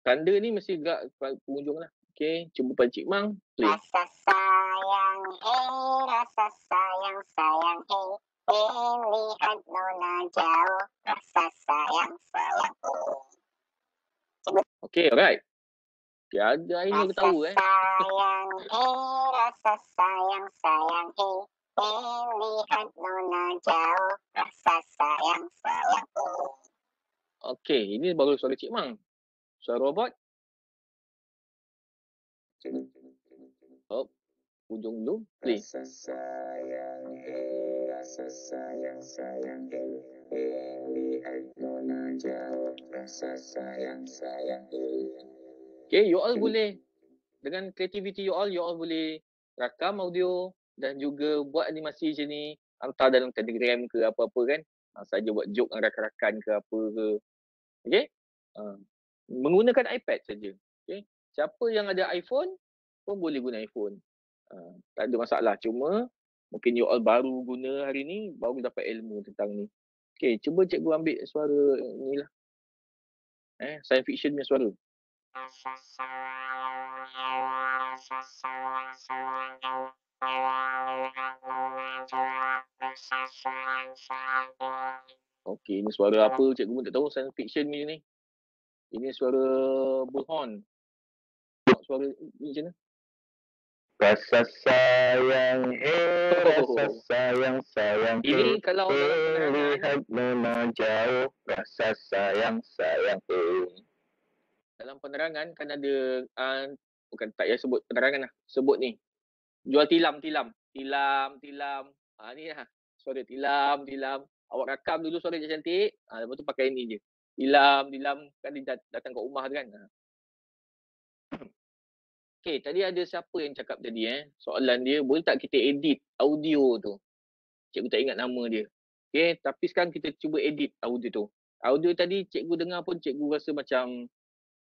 Tanda ni mesti gerak ke penghujung lah. Okay. Cuba pada Cik Mang. Play. Rasa sayang, hey, rasa sayang, sayang, hey. Lihat nona jauh, rasa sayang, sayang, hey. Okay, alright. Okay, ada Aina Rasa ketawa eh. sayang, hey, rasa sayang, sayang, hey. Hey, lihat nona jauh, rasa sayang, sayang, hey. Okay, ini baru suara Cik Mang. Suara robot. Oh, hujung dulu. Play. Rasa sayang, hey, rasa sayang, sayang, hey. Hey, lihat nona jauh, rasa sayang, sayang, hey. Okay, you all boleh dengan creativity you all, you all boleh rakam audio dan juga buat animasi macam ni, hantar dalam Telegram ke apa-apa kan. Ha, saja buat joke dengan rakan-rakan ke apa ke. Okay? Ha, menggunakan iPad saja. Okay? Siapa yang ada iPhone pun boleh guna iPhone. Ha, tak ada masalah. Cuma mungkin you all baru guna hari ni, baru dapat ilmu tentang ni. Okay, cuba cikgu ambil suara ni lah. Eh, science fiction punya suara. Rasa rasa rasa. Okey, ini suara apa cikgu pun tak tahu science fiction ni ni. Ini suara bullhorn. Suara ni macam mana? Rasa sayang, eh, rasa Oh. sayang, sayang, Ini eh, kalau dalam eh, penerangan, lihat nona jauh, rasa sayang, sayang, eh. Dalam penerangan kan ada uh, bukan tak payah sebut penerangan lah. Sebut ni. Jual tilam, tilam. Tilam, tilam. Ha ni lah. Suara tilam, tilam. Awak rakam dulu suara dia cantik. Ha, lepas tu pakai ni je. Tilam, tilam. Kan dia dat- datang kat rumah tu kan. Ha. Okay, tadi ada siapa yang cakap tadi eh? Soalan dia, boleh tak kita edit audio tu? Cikgu tak ingat nama dia. Okay, tapi sekarang kita cuba edit audio tu. Audio tadi cikgu dengar pun cikgu rasa macam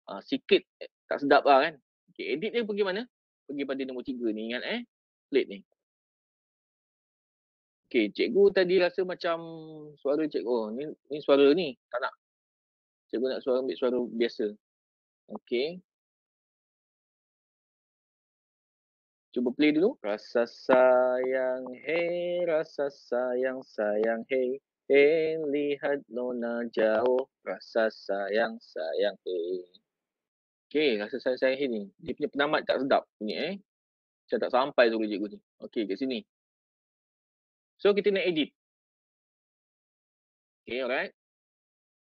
uh, sikit eh, tak sedap lah kan. Okay, edit dia pergi mana? Pergi pada nombor tiga ni, ingat eh? Plate ni. Okay, cikgu tadi rasa macam suara cikgu, oh ni, ni suara ni, tak nak. Cikgu nak suara ambil suara biasa. Okay. Cuba play dulu. Rasa sayang, hey, rasa sayang, sayang, hey. Hey, lihat nona jauh, rasa sayang, sayang, hey. Okay, rasa sayang, hey ni. Dia punya penamat tak sedap bunyi eh. Macam tak sampai suara cikgu ni. Okay, kat sini. So, kita nak edit. Okay, alright.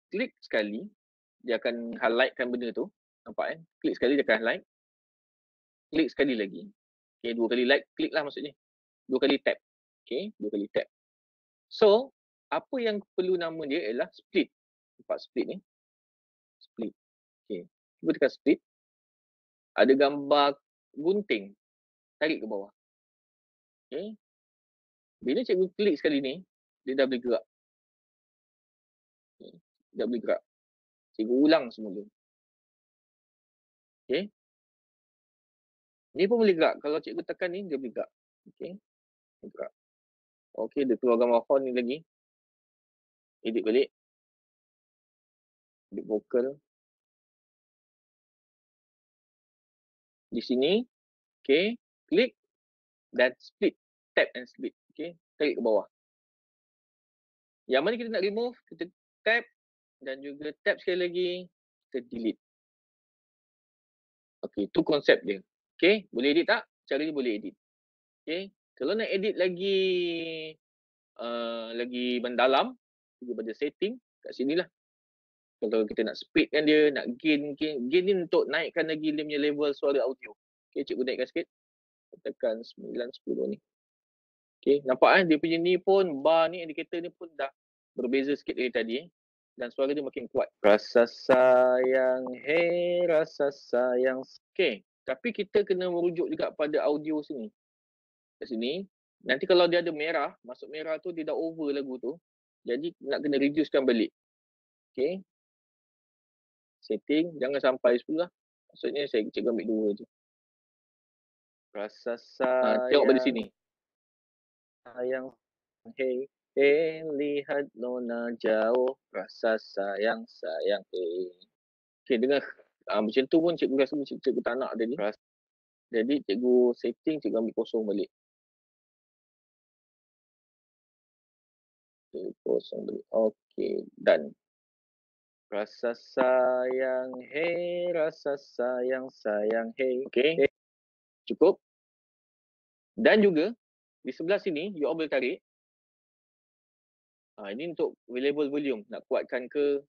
Klik sekali, dia akan highlightkan benda tu. Nampak eh? Klik sekali, dia akan highlight. Klik sekali lagi. Okay, dua kali like, klik lah maksudnya. Dua kali tap. Okay, dua kali tap. So, apa yang perlu nama dia ialah split. Nampak split ni? Cuba tekan split. Ada gambar gunting. Tarik ke bawah. Okay. Bila cikgu klik sekali ni, dia dah boleh gerak. Okay. Dah boleh gerak. Cikgu ulang semula. Okay. Ni pun boleh gerak. Kalau cikgu tekan ni, dia boleh gerak. Okay. Dia gerak. Okay, dia keluar gambar horn ni lagi. Edit balik. Edit vocal. Di sini. Okay. Klik. Dan split. Tap and split. Okay. Tarik ke bawah. Yang mana kita nak remove, kita tap dan juga tap sekali lagi, kita delete. Okay, tu konsep dia. Okay, boleh edit tak? Cara ni boleh edit. Okay, kalau nak edit lagi uh, lagi mendalam, pergi pada setting, kat sini lah. Kalau kita nak speedkan dia, nak gain, gain, gain ni untuk naikkan lagi dia punya level suara audio. Okay, cikgu naikkan sikit. Tekan 9, 10 ni. Okay, nampak eh dia punya ni pun bar ni indicator ni pun dah berbeza sikit dari tadi eh. Dan suara dia makin kuat. Rasa sayang, hey rasa sayang. Okay, tapi kita kena merujuk juga pada audio sini. Kat sini. Nanti kalau dia ada merah, masuk merah tu dia dah over lagu tu. Jadi nak kena reducekan balik. Okay. Setting, jangan sampai 10 lah. Maksudnya saya cikgu ambil dua je. Rasa sayang. Ha, tengok pada sini. Sayang hey hey lihat nona jauh. Rasa sayang sayang hey okay dengan uh, macam tu pun cikgu rasa cikgu, cikgu tak nak dia ni jadi cikgu setting cikgu ambil kosong balik. Okay, kosong balik. Okay done rasa sayang hey rasa sayang sayang hey okay cukup dan juga di sebelah sini, you all boleh tarik. Ha, ini untuk variable volume. Nak kuatkan ke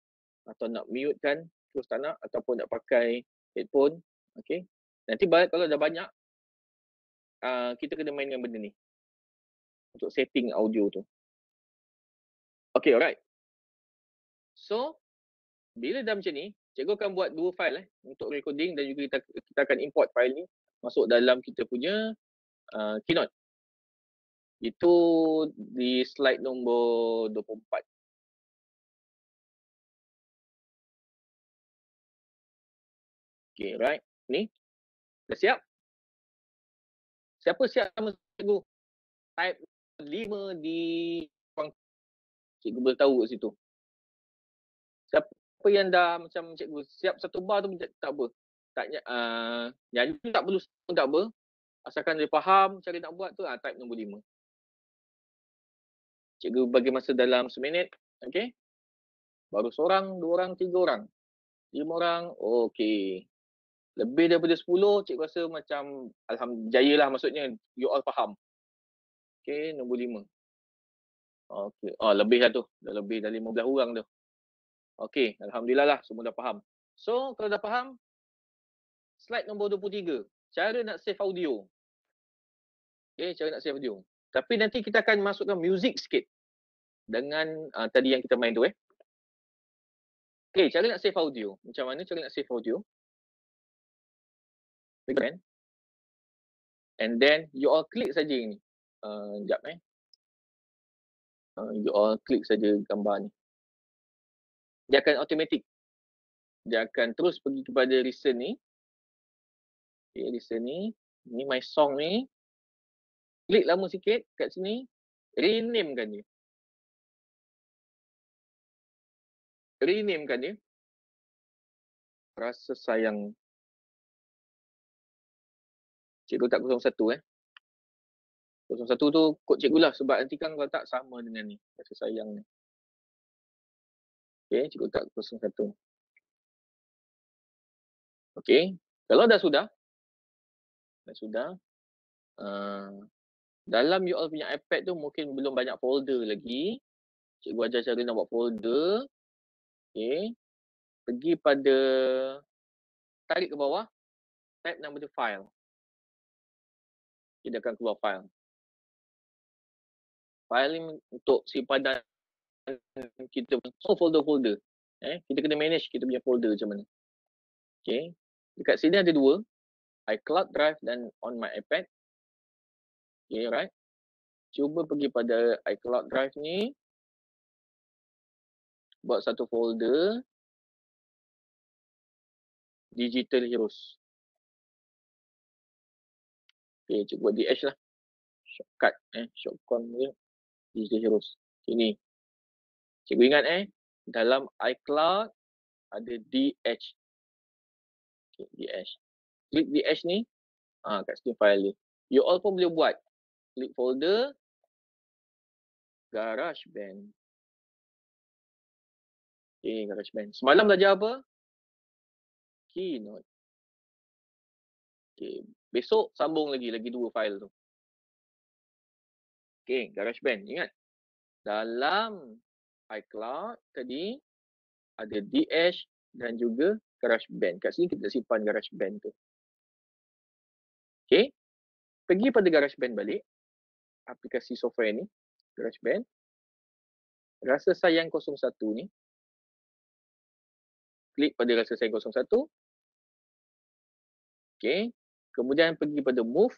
atau nak mute kan terus tak nak ataupun nak pakai headphone. Okay. Nanti kalau dah banyak, uh, kita kena main dengan benda ni. Untuk setting audio tu. Okay, alright. So, bila dah macam ni, cikgu akan buat dua file eh, untuk recording dan juga kita, kita akan import file ni masuk dalam kita punya uh, Keynote. Itu di slide nombor 24. Okay, right. Ni. Dah siap? Siapa siap sama cikgu? Type 5 di ruang cikgu boleh tahu kat situ. Siapa yang dah macam cikgu siap satu bar tu tak apa. Tak uh, nyanyi tak perlu tak apa. Asalkan dia faham cara nak buat tu, uh, type nombor 5. Cikgu bagi masa dalam seminit. Okay. Baru seorang, dua orang, tiga orang. Lima orang. Okay. Lebih daripada sepuluh, cikgu rasa macam Alhamdulillah lah maksudnya. You all faham. Okay, nombor lima. Okay. Oh, lebih lah tu. Dah lebih dah lima belas orang tu. Okay, Alhamdulillah lah semua dah faham. So, kalau dah faham, slide nombor 23. Cara nak save audio. Okay, cara nak save audio. Tapi nanti kita akan masukkan music sikit dengan uh, tadi yang kita main tu eh. Okay, cara nak save audio. Macam mana cara nak save audio? Again. And then you all click saja ini. Uh, sekejap eh. Uh, you all click saja gambar ni. Dia akan automatic. Dia akan terus pergi kepada listen ni. Okay, listen ni. Ni my song ni klik lama sikit kat sini, rename kan dia. Rename kan dia. Rasa sayang. Cikgu tak 01 eh. 01 tu kod cikgu lah sebab nanti kan kalau tak sama dengan ni. Rasa sayang ni. Okay, cikgu tak 01. Okay, kalau dah sudah, dah sudah, uh, dalam you all punya iPad tu mungkin belum banyak folder lagi. Cikgu ajar cara nak buat folder. Okay. Pergi pada tarik ke bawah. Type nama dia file. Dia akan keluar file. File ni untuk simpanan kita so folder-folder. Eh, kita kena manage kita punya folder macam mana. Okay. Dekat sini ada dua. iCloud Drive dan on my iPad. Okay, right. Cuba pergi pada iCloud Drive ni. Buat satu folder. Digital Heroes. Okay, cikgu buat DH lah. Shortcut eh, shortcut dia. Digital Heroes. Okay, ni. Cikgu ingat eh, dalam iCloud ada DH. Okay, DH. Klik DH ni, ah kat sini file dia. You all pun boleh buat. Klik folder, GarageBand. Okay, GarageBand. Semalam belajar apa? Keynote. Okay, besok sambung lagi, lagi dua file tu. Okay, GarageBand. Ingat, dalam iCloud tadi ada DH dan juga GarageBand. Kat sini kita simpan GarageBand tu. Okay, pergi pada GarageBand balik. Aplikasi software ni, GarageBand. Rasa sayang 01 ni. Klik pada rasa sayang 01. Okay, kemudian pergi pada move.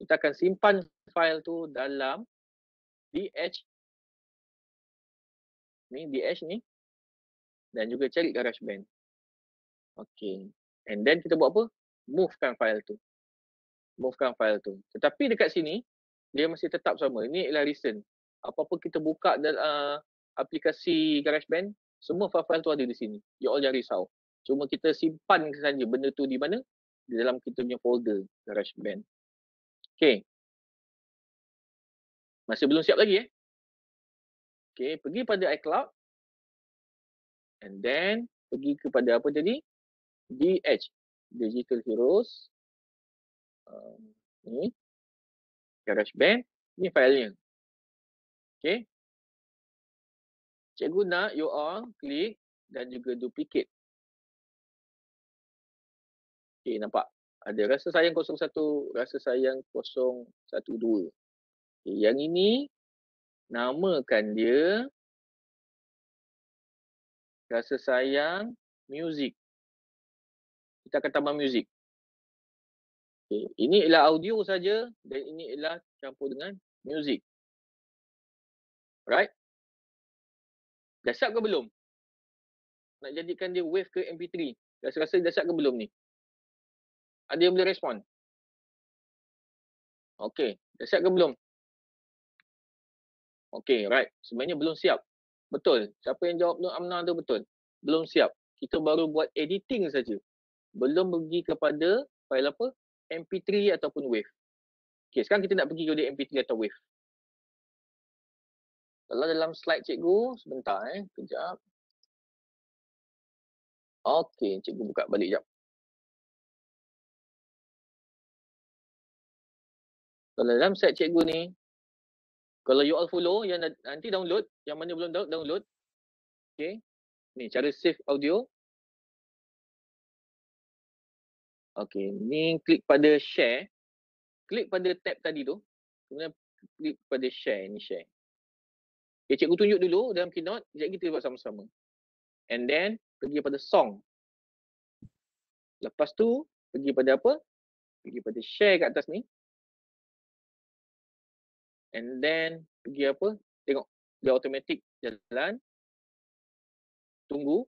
Kita akan simpan file tu dalam DH ni DH ni dan juga cari GarageBand. Okay. And then kita buat apa? Movekan file tu. Movekan file tu. Tetapi dekat sini dia masih tetap sama. Ini ialah recent. Apa-apa kita buka dalam uh, aplikasi GarageBand, semua file-file tu ada di sini. You all jangan risau. Cuma kita simpan saja benda tu di mana? Di dalam kita punya folder GarageBand. Okay. Masih belum siap lagi eh? Okay, pergi pada iCloud. And then, pergi kepada apa tadi? DH, Digital Heroes. Uh, ni. GarageBand. Ni filenya. Okay. Cikgu nak you all klik dan juga duplicate. Okay, nampak? Ada rasa sayang 01, rasa sayang 012. Okay, yang ini namakan dia rasa sayang music. Kita akan tambah music. Okay. Ini ialah audio saja dan ini ialah campur dengan music. Right? Dah siap ke belum? Nak jadikan dia wave ke MP3? Rasa-rasa dah siap ke belum ni? Ada yang boleh respon? Okay. Dah siap ke belum? Okay, right. Sebenarnya belum siap. Betul. Siapa yang jawab Nur Amna tu betul. Belum siap. Kita baru buat editing saja. Belum pergi kepada file apa? MP3 ataupun wave. Okay, sekarang kita nak pergi kepada MP3 atau wave. Kalau dalam slide cikgu, sebentar eh. Kejap. Okay, cikgu buka balik jap. Kalau dalam slide cikgu ni, kalau you all follow yang nanti download, yang mana belum download. Okay. Ni cara save audio. Okay, ni klik pada share. Klik pada tab tadi tu. Kemudian klik pada share, ni share. Okay, cikgu tunjuk dulu dalam keynote. Sekejap kita buat sama-sama. And then, pergi pada song. Lepas tu, pergi pada apa? Pergi pada share kat atas ni and then pergi apa tengok dia automatic jalan. Tunggu.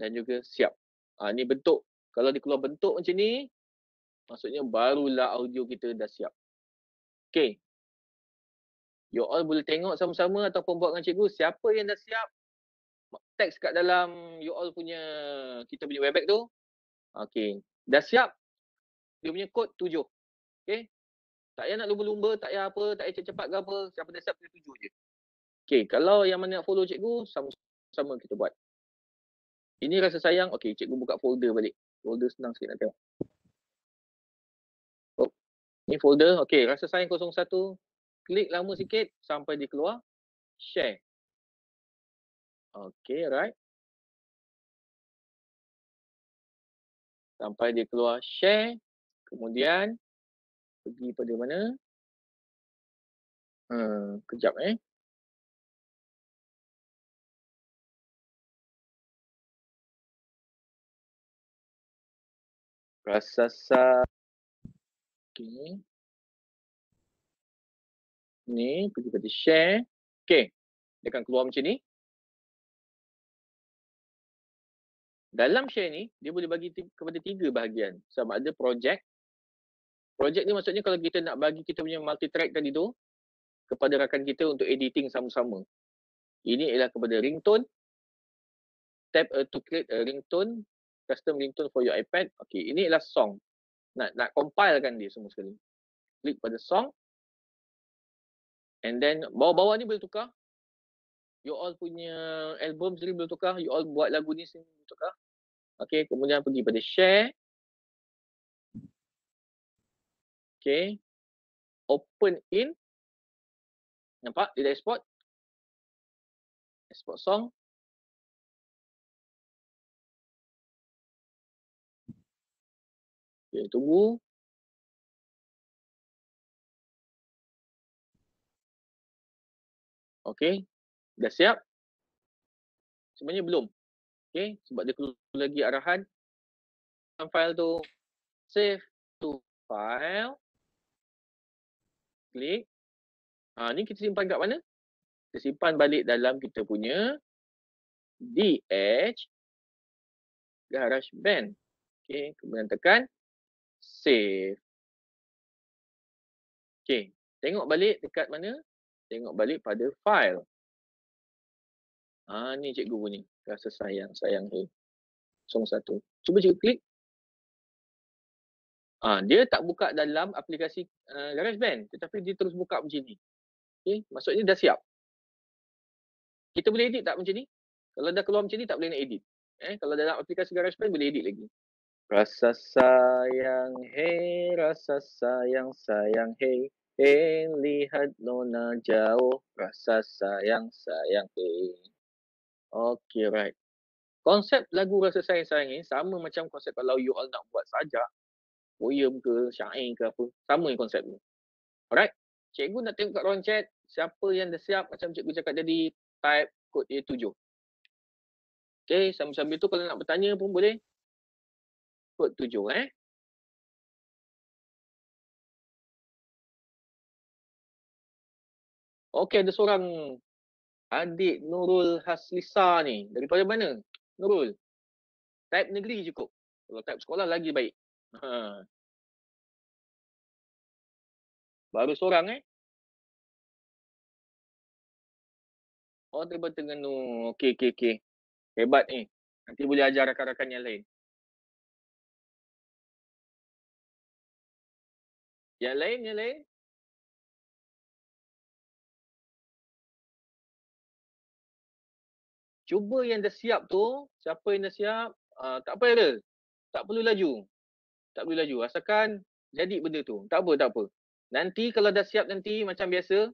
Dan juga siap. Ha, ni bentuk kalau dia keluar bentuk macam ni maksudnya barulah audio kita dah siap. Okay. You all boleh tengok sama-sama ataupun buat dengan cikgu siapa yang dah siap. Teks kat dalam you all punya kita punya webex tu. Okay. Dah siap. Dia punya kod tujuh. Okay tak payah nak lumba-lumba, tak payah apa, tak payah cepat-cepat ke apa. Siapa dah siap, dia tuju je. Okay, kalau yang mana nak follow cikgu, sama-sama kita buat. Ini rasa sayang, okay, cikgu buka folder balik. Folder senang sikit nak tengok. Oh, ni folder, okay, rasa sayang 01. Klik lama sikit sampai dia keluar. Share. Okay, right. Sampai dia keluar share. Kemudian pergi pada mana? Hmm, kejap eh. Rasasa. Okay. Ni, pergi pada share. Okay. Dia akan keluar macam ni. Dalam share ni, dia boleh bagi kepada tiga bahagian. Sama ada projek, Projek ni maksudnya kalau kita nak bagi kita punya multi track tadi tu kepada rakan kita untuk editing sama-sama. Ini ialah kepada ringtone. Tap uh, to create a ringtone, custom ringtone for your iPad. Okay, ini ialah song. Nak nak compilekan dia semua sekali. Klik pada song. And then bawah-bawah ni boleh tukar. You all punya album sendiri boleh tukar. You all buat lagu ni sendiri boleh tukar. Okay, kemudian pergi pada share. Okay. Open in. Nampak? Dia dah export. Export song. Okay, tunggu. Okay. Dah siap? Sebenarnya belum. Okay. Sebab dia perlu lagi arahan. File tu. Save to file. Klik. Ha, ni kita simpan kat mana? Kita simpan balik dalam kita punya DH GarageBand. Okay, kemudian tekan save. Okay, tengok balik dekat mana? Tengok balik pada file. Ha, ni cikgu bunyi. Rasa sayang, sayang hey. 01. Cuba cikgu klik. Ha, dia tak buka dalam aplikasi uh, GarageBand tetapi dia terus buka macam ni. Okay, maksudnya dah siap. Kita boleh edit tak macam ni? Kalau dah keluar macam ni tak boleh nak edit. Eh, kalau dalam aplikasi GarageBand boleh edit lagi. Rasa sayang, hey, rasa sayang, sayang, hey. Hey, lihat nona jauh, rasa sayang, sayang, hey. Okay, right. Konsep lagu Rasa Sayang Sayang ni sama macam konsep kalau you all nak buat sajak, poem ke, syair ke apa. Sama yang konsep ni. Alright. Cikgu nak tengok kat ruang chat, siapa yang dah siap macam cikgu cakap tadi, type kod A7. Okay, sambil-sambil tu kalau nak bertanya pun boleh. Kod 7 eh. Okey, ada seorang adik Nurul Haslisa ni. Daripada mana? Nurul. Type negeri cukup. Kalau type sekolah lagi baik. Ha. Baru seorang eh. Oh, daripada Terengganu. Okey, okey, okey. Hebat ni. Nanti boleh ajar rakan-rakan yang lain. Yang lain, yang lain. Cuba yang dah siap tu, siapa yang dah siap, uh, tak apa error. Tak perlu laju. Tak perlu laju. Asalkan jadi benda tu. Tak apa, tak apa. Nanti kalau dah siap nanti macam biasa,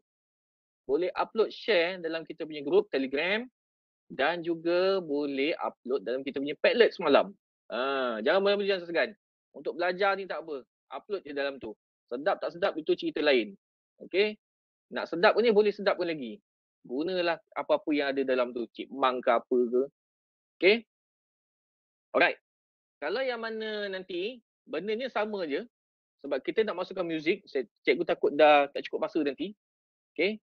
boleh upload share dalam kita punya grup Telegram dan juga boleh upload dalam kita punya Padlet semalam. Ha, jangan boleh jangan segan. Untuk belajar ni tak apa. Upload je dalam tu. Sedap tak sedap itu cerita lain. Okey. Nak sedap pun ni boleh sedap pun lagi gunalah apa-apa yang ada dalam tu chipmunk ke apa ke okey alright kalau yang mana nanti benda ni sama je sebab kita nak masukkan muzik cikgu takut dah tak cukup masa nanti okey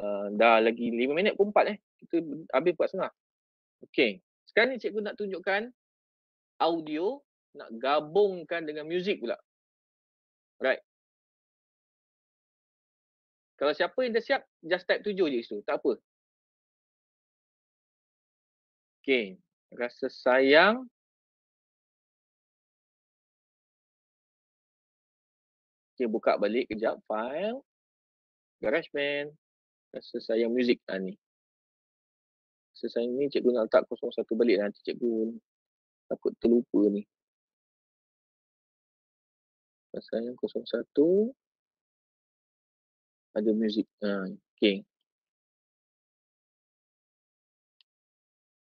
uh, dah lagi 5 minit pun 4 eh kita habis 4 setengah okey sekarang ni cikgu nak tunjukkan audio nak gabungkan dengan muzik pula right kalau siapa yang dah siap, just type tujuh je situ. Tak apa. Okay. Rasa sayang. Okay, buka balik kejap. File. GarageBand. Rasa sayang music ha, ni. Rasa sayang ni cikgu nak letak 01 balik nanti cikgu takut terlupa ni. Rasa sayang 01 ada music. Ha, okay.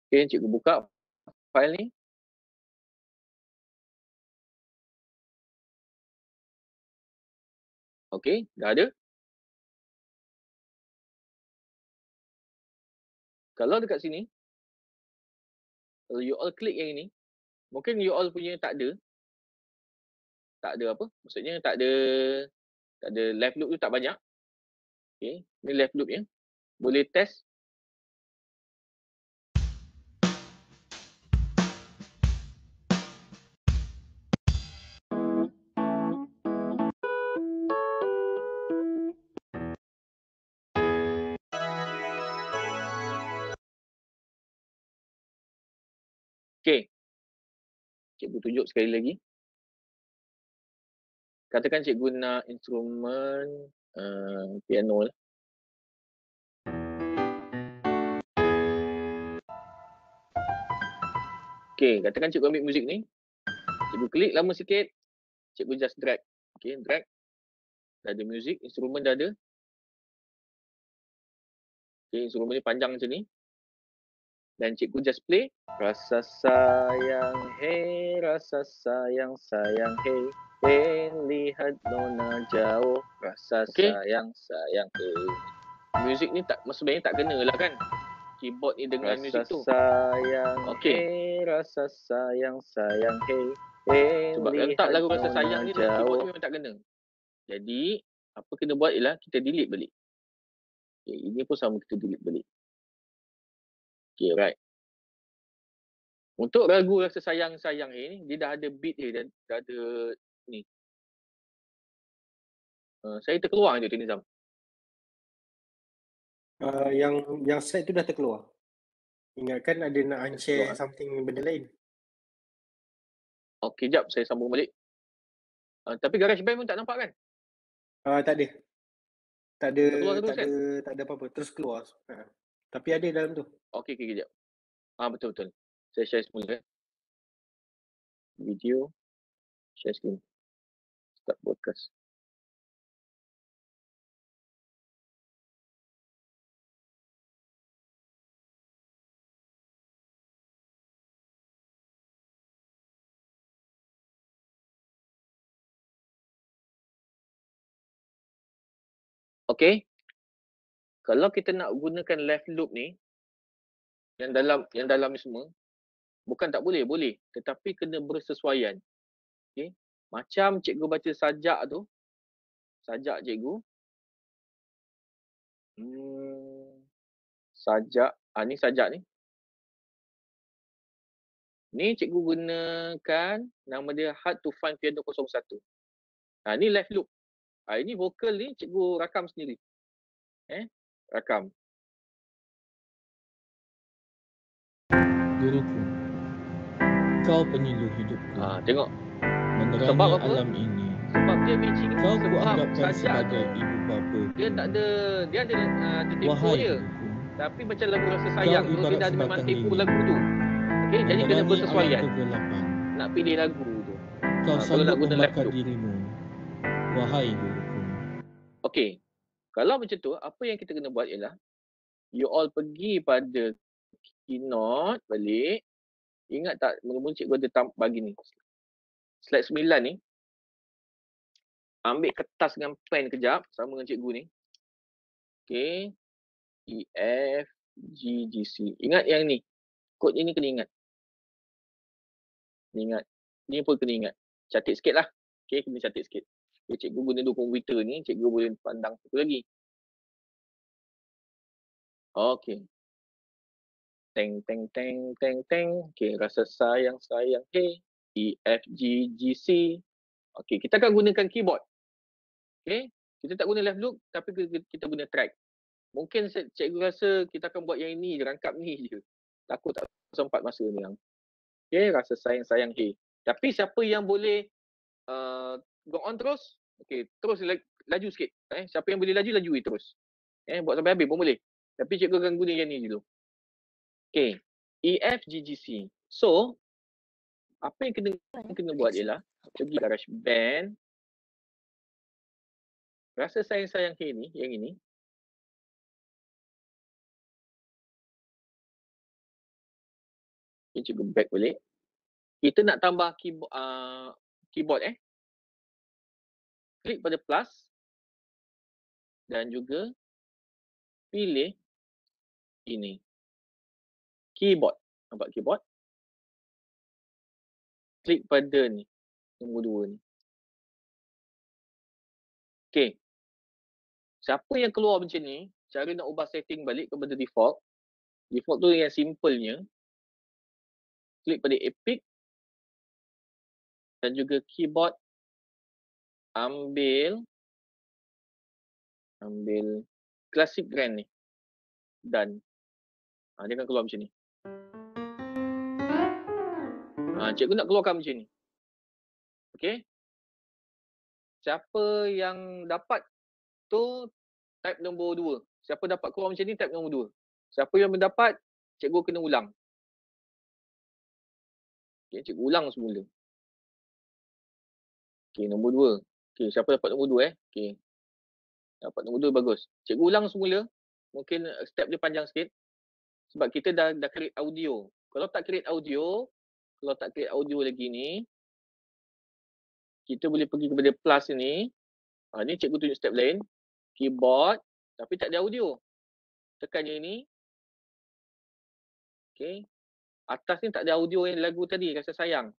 Okay, cikgu buka file ni. Okay, dah ada. Kalau dekat sini, kalau you all klik yang ini, mungkin you all punya tak ada. Tak ada apa? Maksudnya tak ada tak ada left loop tu tak banyak. Okay, ni left loop ya. Boleh test. Cikgu tunjuk sekali lagi. Katakan cikgu nak instrumen uh, piano lah. Okey, katakan cikgu ambil muzik ni. Cikgu klik lama sikit. Cikgu just drag. Okey, drag. Dah ada muzik, instrumen dah ada. Okey, instrumen ni panjang macam ni. Dan cikgu just play. Rasa sayang, hey, rasa sayang, sayang, hey. Hey, lihat nona jauh. Rasa Okey. sayang, sayang, hey. Muzik ni tak sebenarnya tak kena lah kan. Keyboard ni dengan muzik tu. sayang, Okey. hey, rasa sayang, sayang, hey. Hey, Sebab letak lagu rasa sayang ni dalam keyboard ni memang tak kena. Jadi, apa kena buat ialah kita delete balik. Okay, ini pun sama kita delete balik. Okay, right. Untuk lagu rasa sayang-sayang ni, dia dah ada beat dia, dan dah ada ni. Uh, saya terkeluar je tu Nizam. Uh, yang yang slide tu dah terkeluar. Ingatkan ada nak unshare Terkeluar. something benda lain. Okey, jap saya sambung balik. Uh, tapi GarageBand pun tak nampak kan? Uh, tak ada. Tak ada tak kan? ada tak ada apa-apa. Terus keluar. Ha. Tapi ada dalam tu. Okey, okey, kejap. Ah betul betul. Saya share semula. eh. Video, share screen. Start broadcast. Okey. Kalau kita nak gunakan left loop ni yang dalam yang dalam ni semua bukan tak boleh, boleh. Tetapi kena bersesuaian. Okey. Macam cikgu baca sajak tu. Sajak cikgu. Hmm. Sajak. Ah ni sajak ni. Ni cikgu gunakan nama dia Hard to Find Piano 01. Ha, ni left loop. Ha, ini vokal ni cikgu rakam sendiri. Eh, rakam. Guruku, kau penyilu hidupku. Ha, tengok. Menerangi Sebab apa? alam ini. Sebab dia matching Kau sebab kuanggapkan sajak sebagai ibu bapa. dia tak ada dia ada uh, ada tempo Wahai dia. guruku, Tapi macam lagu rasa sayang tu dia ibarat dah ada memang tempo lilin. lagu tu. Okey, jadi kena bersesuaian nak pilih lagu tu. Kau Ha, sanggup membakar dirimu. Wahai guruku. Okey. Kalau macam tu, apa yang kita kena buat ialah you all pergi pada keynote balik. Ingat tak mula-mula cikgu ada tam- bagi ni. Slide 9 ni. Ambil kertas dengan pen kejap sama dengan cikgu ni. Okey. E, F, G, G, C. Ingat yang ni. Kod ini kena ingat. Kena ingat. Ni pun kena ingat. Catat sikit lah. Okey, kena catat sikit. Okay, cikgu guna dua komputer ni, cikgu boleh pandang satu lagi. Okey. Teng teng teng teng teng. Okey, rasa sayang sayang hey. E F G G C. Okey, kita akan gunakan keyboard. Okey. Kita tak guna left loop tapi kita, guna track. Mungkin cikgu rasa kita akan buat yang ini rangkap ni je. Takut tak sempat masa ni. Okey, rasa sayang sayang hey. Tapi siapa yang boleh uh, go on terus? Okey, terus la- laju sikit. Eh, siapa yang boleh laju laju terus. Eh, buat sampai habis pun boleh. Tapi cikgu akan guna yang ni dulu. Okay. E, F, G, G, C. So, apa yang kena kena buat ialah pergi garage band. Rasa sayang-sayang hey ni, yang ini. Okay, cikgu back balik. Kita nak tambah keyboard, uh, keyboard eh. Klik pada plus. Dan juga pilih ini. Keyboard. Nampak keyboard? Klik pada ni. Nombor dua ni. Okay. Siapa yang keluar macam ni, cara nak ubah setting balik kepada default. Default tu yang simplenya. Klik pada Epic. Dan juga keyboard. Ambil. Ambil classic grand ni. Dan. Ha, dia akan keluar macam ni. Ha, cikgu nak keluarkan macam ni. Okey. Siapa yang dapat tu type nombor dua. Siapa dapat keluar macam ni type nombor dua. Siapa yang mendapat, cikgu kena ulang. Okey, cikgu ulang semula. Okey, nombor dua. Okey, siapa dapat nombor dua eh? Okey. Dapat nombor dua bagus. Cikgu ulang semula. Mungkin uh, step dia panjang sikit. Sebab kita dah dah create audio. Kalau tak create audio, kalau tak create audio lagi ni, kita boleh pergi kepada plus ni. Ha, ni cikgu tunjuk step lain. Keyboard, tapi tak ada audio. Tekan yang ni. Okay. Atas ni tak ada audio yang lagu tadi, rasa sayang.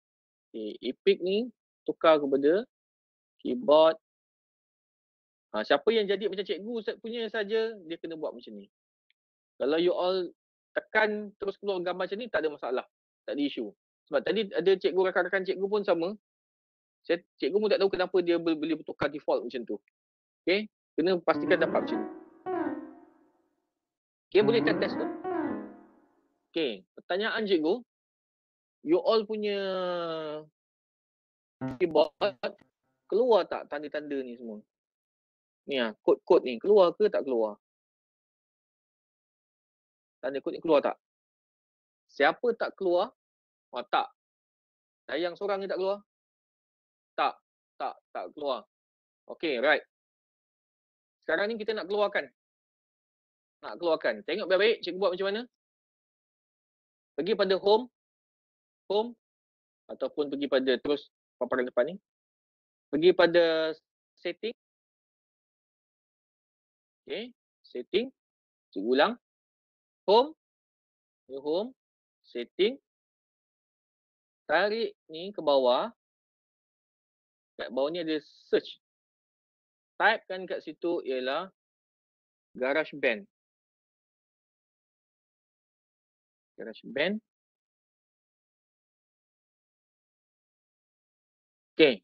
Okay. Epic ni, tukar kepada keyboard. Ha, siapa yang jadi macam cikgu punya saja, dia kena buat macam ni. Kalau you all tekan terus keluar gambar macam ni, tak ada masalah. Tak ada isu. Sebab tadi ada cikgu rakan-rakan cikgu pun sama. Saya, cikgu pun tak tahu kenapa dia boleh, bertukar default macam tu. Okay. Kena pastikan dapat macam ni. Okay, boleh test test tu. Okay, pertanyaan cikgu. You all punya keyboard keluar tak tanda-tanda ni semua? Ni ah, kod-kod ni keluar ke tak keluar? Tanda kod ni keluar tak? Siapa tak keluar? Oh, tak. Sayang seorang ni tak keluar? Tak. Tak, tak keluar. Okay, right. Sekarang ni kita nak keluarkan. Nak keluarkan. Tengok baik-baik cikgu buat macam mana. Pergi pada home. Home. Ataupun pergi pada terus paparan depan ni. Pergi pada setting. Okay. Setting. Cikgu ulang. Home. Ni home. Setting. Tarik ni ke bawah. Kat bawah ni ada search. Typekan kat situ ialah GarageBand. GarageBand. Okay.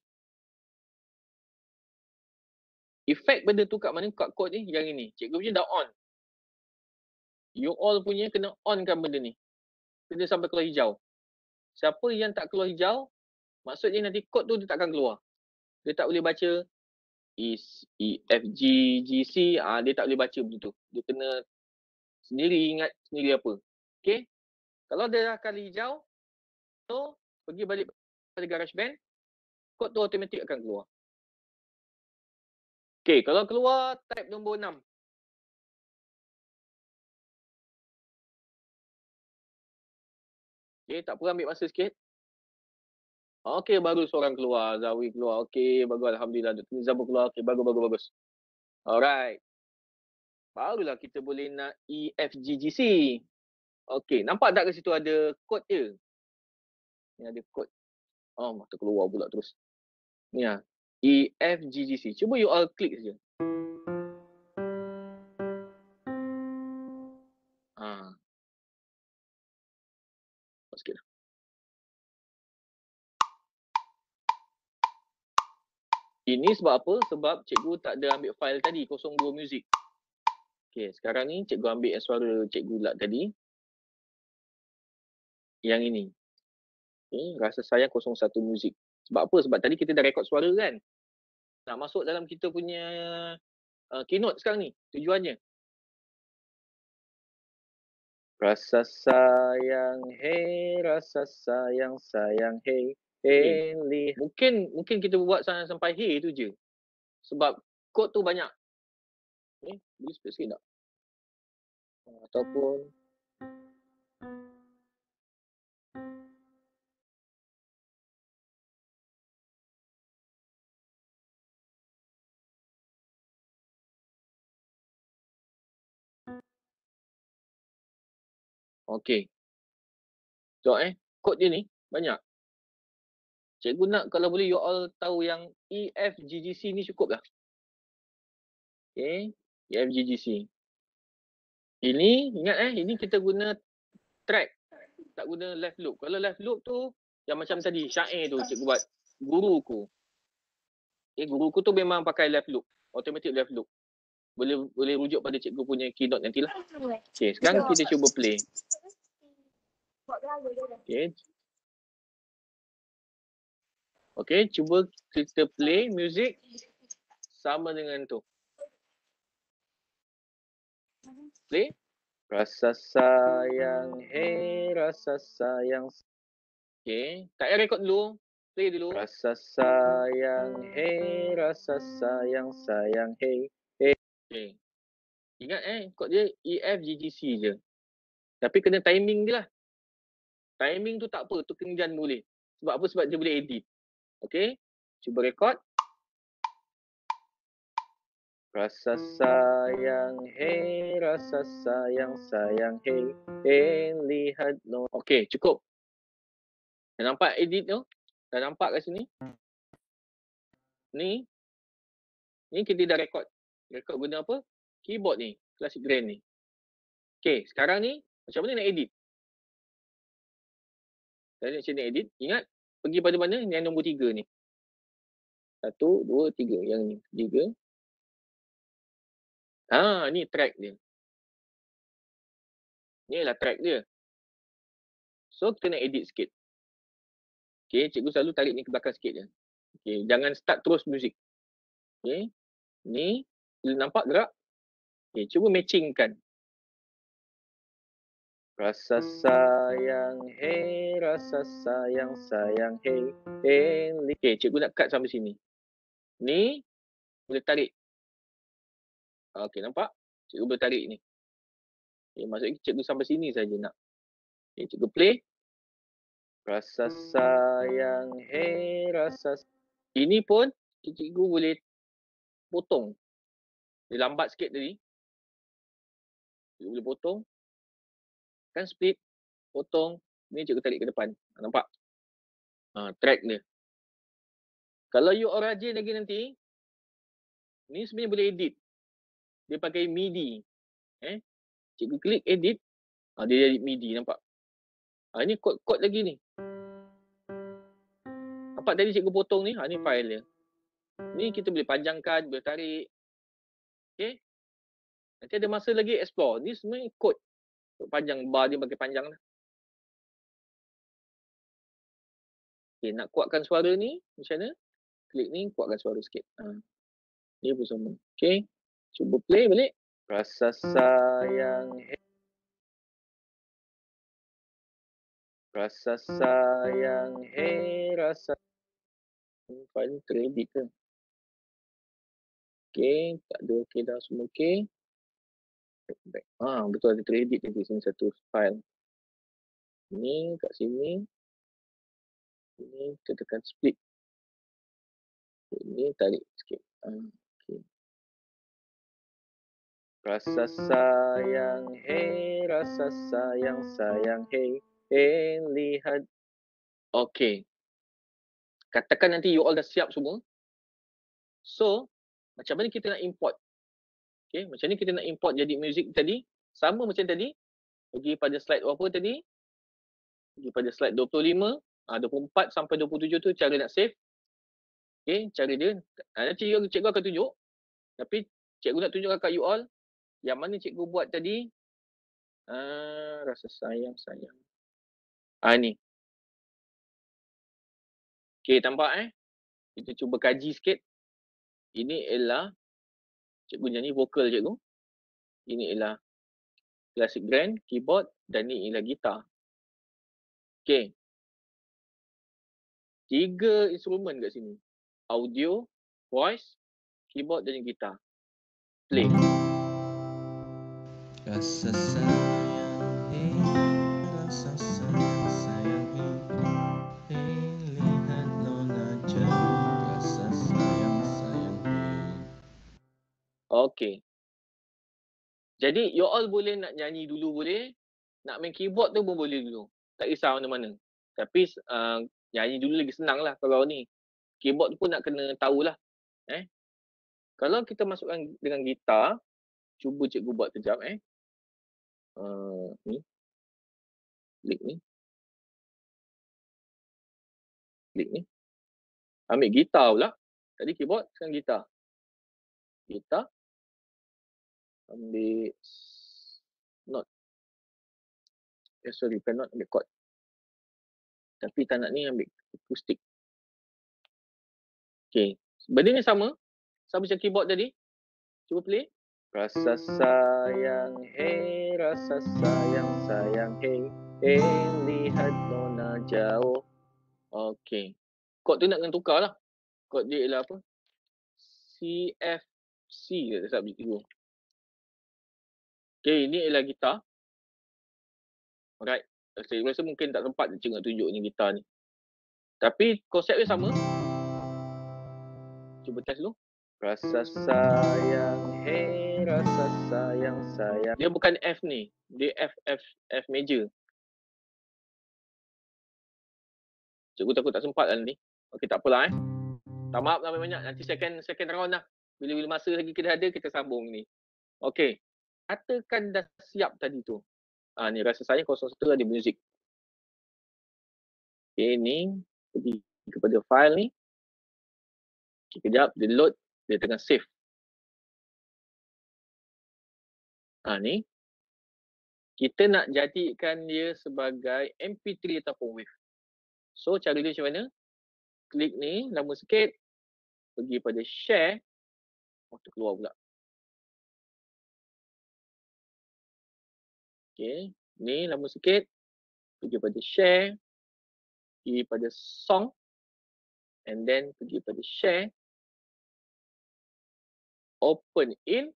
Efek benda tu kat mana kat kod ni yang ini. Cikgu punya dah on. You all punya kena onkan benda ni. Kena sampai keluar hijau. Siapa yang tak keluar hijau, maksudnya nanti kod tu dia takkan keluar. Dia tak boleh baca is E F G G C ah dia tak boleh baca begitu. Dia kena sendiri ingat sendiri apa. Okey. Kalau dia dah kali hijau, so pergi balik pada GarageBand, kod tu automatik akan keluar. Okey, kalau keluar type nombor 6. Okey, tak apa ambil masa sikit. Okey, baru seorang keluar. Zawi keluar. Okey, bagus. Alhamdulillah. Dr. Pun keluar. Okey, bagus, bagus, bagus. Alright. Barulah kita boleh nak EFGGC. Okey, nampak tak ke situ ada kod dia? Ni ada kod. Oh, mata keluar pula terus. Ni lah. EFGGC. Cuba you all klik saja. Ha. Sikit. Ini sebab apa? Sebab cikgu tak ada ambil file tadi, 02 music. Okey, sekarang ni cikgu ambil yang suara cikgu Lat tadi. Yang ini. Okey, rasa sayang 01 music. Sebab apa? Sebab tadi kita dah rekod suara kan? Nak masuk dalam kita punya uh, keynote sekarang ni, tujuannya. Rasa sayang, hey, rasa sayang, sayang, hey. Hey, mungkin mungkin kita buat sampai, sampai hey tu je. Sebab kod tu banyak. Eh, boleh split sikit tak? Ataupun Okey. Tengok eh, kod dia ni banyak. Cikgu nak kalau boleh you all tahu yang EFGGC ni cukup lah. Okay, EFGGC. Ini, ingat eh, ini kita guna track. Tak guna left loop. Kalau left loop tu, yang macam tadi, syair tu cikgu buat. Guruku. Okay, guruku tu memang pakai left loop. Automatic left loop. Boleh boleh rujuk pada cikgu punya keynote nantilah. Okay, sekarang kita cuba play. Okay. Okay, cuba kita play music sama dengan tu. Play. Rasa sayang, hey rasa sayang. Okay, tak payah rekod dulu. Play dulu. Rasa sayang, hey rasa sayang, sayang, hey, hey. Okay. Ingat eh, kod dia E, F, G, G, C je. Tapi kena timing dia lah. Timing tu tak apa, tu kenjan boleh. Sebab apa? Sebab dia boleh edit. Okay, cuba rekod. Rasa sayang, hey, rasa sayang, sayang, hey, hey, lihat no. Okay, cukup. Dah nampak edit tu? Dah nampak kat sini? Ni. Ni kita dah rekod. Rekod guna apa? Keyboard ni. Classic Grand ni. Okay, sekarang ni macam mana nak edit? Macam mana edit? Ingat, pergi pada mana? Yang nombor tiga ni. Satu, dua, tiga. Yang ni. Tiga. Ha, ni track dia. Ni lah track dia. So, kita nak edit sikit. Okay, cikgu selalu tarik ni ke belakang sikit je. Okay, jangan start terus muzik. Okay, ni nampak gerak? Okay, cuba matchingkan. Rasa sayang, hey, rasa sayang, sayang, hey, hey. Okay, cikgu nak cut sampai sini. Ni, boleh tarik. Okay, nampak? Cikgu boleh tarik ni. Okay, maksudnya cikgu sampai sini saja nak. Okay, cikgu play. Rasa sayang, hey, rasa Ini pun cikgu boleh potong. Dia lambat sikit tadi. Cikgu boleh potong. Kan split, potong. Ni cikgu tarik ke depan. Nampak? Ha, track dia. Kalau you orang rajin lagi nanti, ni sebenarnya boleh edit. Dia pakai MIDI. Eh? Cikgu klik edit, ha, dia jadi MIDI nampak? Ha, ni kod-kod lagi ni. Nampak tadi cikgu potong ni, ha, ni file dia. Ni kita boleh panjangkan, boleh tarik. Okay? Nanti ada masa lagi explore. Ni sebenarnya kod. Kod panjang, bar dia bagi panjang lah. Okay, nak kuatkan suara ni, macam mana? Klik ni, kuatkan suara sikit. Ha. Ni pun sama. Okay. Cuba play balik. Rasa sayang. Rasa sayang. Hey, rasa. File ni teredit ke? Okay. Tak ada okay dah. Semua okay. Back. Ha, betul ada teredit tadi sini satu file. Ni kat sini. Ini kita tekan split. Ini tarik sikit. Ha. Rasa sayang, hey, rasa sayang, sayang, hey, hey, lihat. Okay. Katakan nanti you all dah siap semua. So, macam mana kita nak import? Okay, macam ni kita nak import jadi music tadi. Sama macam tadi. Pergi pada slide apa tadi? Pergi pada slide 25. Ah, 24 sampai 27 tu cara nak save. Okay, cara dia. Nanti cikgu, cikgu akan tunjuk. Tapi cikgu nak tunjukkan kat you all yang mana cikgu buat tadi? Ah, rasa sayang, sayang. Ah ni. Okey, tampak eh? Kita cuba kaji sikit. Ini ialah cikgu nyanyi vokal cikgu. Ini ialah classic grand, keyboard dan ni ialah gitar. Okey. Tiga instrumen kat sini. Audio, voice, keyboard dan gitar. Play. Rasa sayang, hey, rasa sayang, hey, hey, Okay. Jadi you all boleh nak nyanyi dulu boleh. Nak main keyboard tu pun boleh dulu. Tak kisah mana-mana. Tapi uh, nyanyi dulu lagi senang lah kalau ni. Keyboard tu pun nak kena tahulah. Eh. Kalau kita masukkan dengan gitar, cuba cikgu buat kejap eh. Uh, ni. Klik ni. Klik ni. Ambil gitar pula. Tadi keyboard, sekarang gitar. Gitar. Ambil not. Eh, sorry, bukan not, ambil chord. Tapi tak nak ni ambil akustik. Okay. Benda ni sama. Sama macam keyboard tadi. Cuba play. Rasa sayang, hey, rasa sayang, sayang, hey, hey, lihat nona jauh. Okay. Kod tu nak kena tukar lah. Kod dia ialah apa? CFC ke tak sabit tu. Okay, ini ialah gitar. Alright. Saya rasa mungkin tak sempat cikgu nak tunjuk ni gitar ni. Tapi konsep dia sama. Cuba test dulu. Rasa sayang, hey rasa sayang, sayang. Dia bukan F ni. Dia F, F, F major. Cikgu takut tak sempat lah ni. Okey, tak apalah eh. Tak maaf lah banyak. Nanti second second round lah. Bila-bila masa lagi kita ada, kita sambung ni. Okey. Katakan dah siap tadi tu. Ah ni rasa saya 01 ada music. Okey, ni pergi kepada file ni. Okay, kejap, dia load, dia tengah save. Ha ni. Kita nak jadikan dia sebagai MP3 ataupun WAV. So cara dia macam mana? Klik ni, lama sikit. Pergi pada share. Oh, keluar pula. Okay, ni lama sikit. Pergi pada share. Pergi pada song. And then pergi pada share. Open in.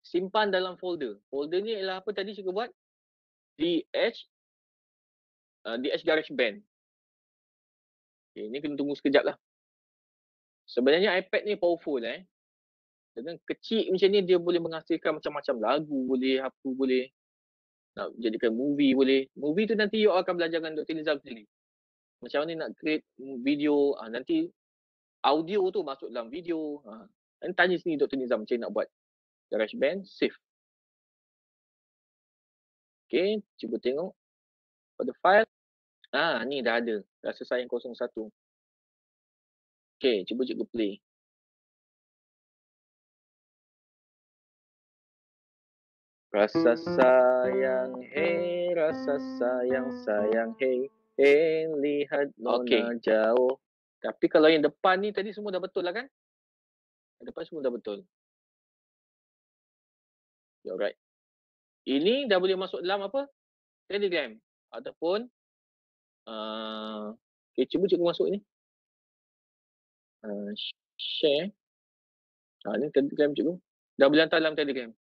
Simpan dalam folder. Folder ni ialah apa tadi cikgu buat? DH uh, DH GarageBand. Okay, ni kena tunggu sekejap lah. Sebenarnya iPad ni powerful eh. Dengan kecil macam ni dia boleh menghasilkan macam-macam lagu boleh, apa boleh. Nak jadikan movie boleh. Movie tu nanti you akan belajar dengan Dr. Nizam sendiri. Macam mana nak create video. Ha, nanti audio tu masuk dalam video. Ha. Dan tanya sini Dr. Nizam macam nak buat. GarageBand, save. Okay, cuba tengok pada file. Ah, ni dah ada. Rasa sayang 01. Okay, cuba cikgu play. Rasa sayang, hey, rasa sayang, sayang, hey, hey, lihat nona okay. jauh. Tapi kalau yang depan ni tadi semua dah betul lah kan? Yang depan semua dah betul. Okay, alright. Ini dah boleh masuk dalam apa? Telegram ataupun uh, okay, cuba cikgu masuk ni. Uh, share. Ha, ni Telegram cikgu. Dah boleh hantar dalam Telegram.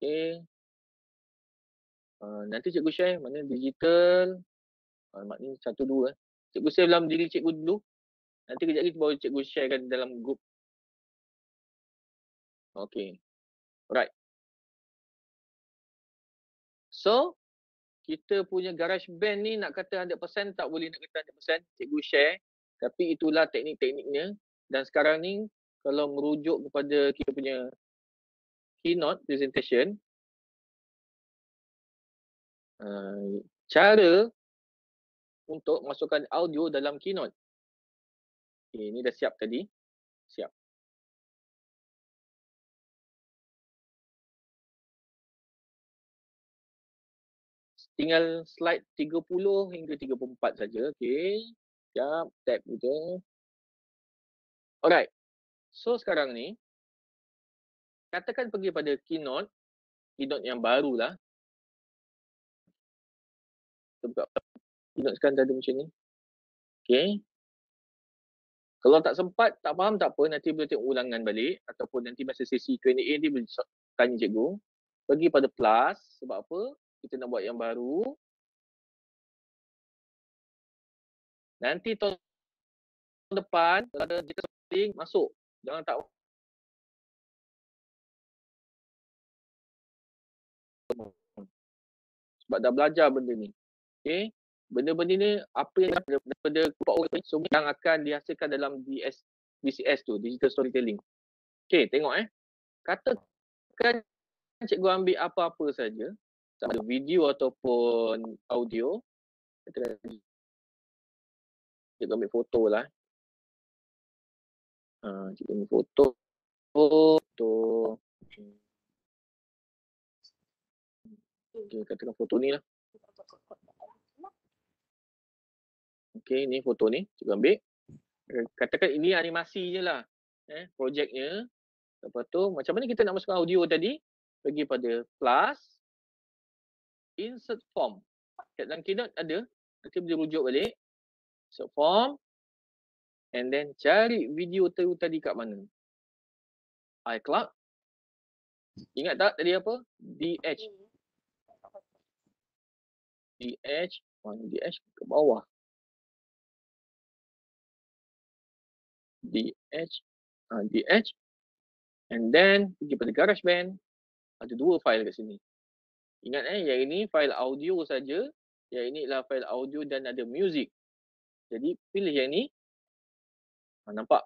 Okay. Uh, nanti cikgu share mana digital. Uh, ni satu dua. Cikgu share dalam diri cikgu dulu. Nanti kejap lagi baru cikgu sharekan dalam group. Okay. Alright. So, kita punya garage band ni nak kata 100% tak boleh nak kata 100%. Cikgu share. Tapi itulah teknik-tekniknya. Dan sekarang ni kalau merujuk kepada kita punya keynote presentation, uh, cara untuk masukkan audio dalam keynote. Okay, ini dah siap tadi. Siap. Tinggal slide 30 hingga 34 saja. Okay. Sekejap. Tab kita. Alright. So sekarang ni, katakan pergi pada keynote. Keynote yang baru lah. Kita buka. Keynote sekarang ada macam ni. Okay. Kalau tak sempat, tak faham tak apa. Nanti boleh tengok ulangan balik. Ataupun nanti masa sesi Q&A ni boleh tanya cikgu. Pergi pada plus. Sebab apa? kita nak buat yang baru. Nanti tahun depan kalau ada setting masuk. Jangan tak sebab dah belajar benda ni. Okay. Benda-benda ni apa yang daripada kelompok orang semua yang akan dihasilkan dalam DS, DCS tu, Digital Storytelling. Okay, tengok eh. Katakan cikgu ambil apa-apa saja sama ada video ataupun audio kita ambil foto lah ha, kita ambil foto foto okay, katakan foto ni lah Okey, ni foto ni. Cikgu ambil. Eh, Katakan ini animasinya lah. Eh, projeknya. Lepas tu, macam mana kita nak masukkan audio tadi? Pergi pada plus, insert form. Kat dalam keynote ada. Nanti boleh rujuk balik. Insert form. And then cari video tu tadi kat mana. iCloud. Ingat tak tadi apa? DH. DH. Mana DH? Ke bawah. DH. Uh, DH. And then pergi pada GarageBand. Ada dua file kat sini. Ingat eh, yang ini file audio saja. Yang ini adalah file audio dan ada music. Jadi pilih yang ni. Ha, nampak?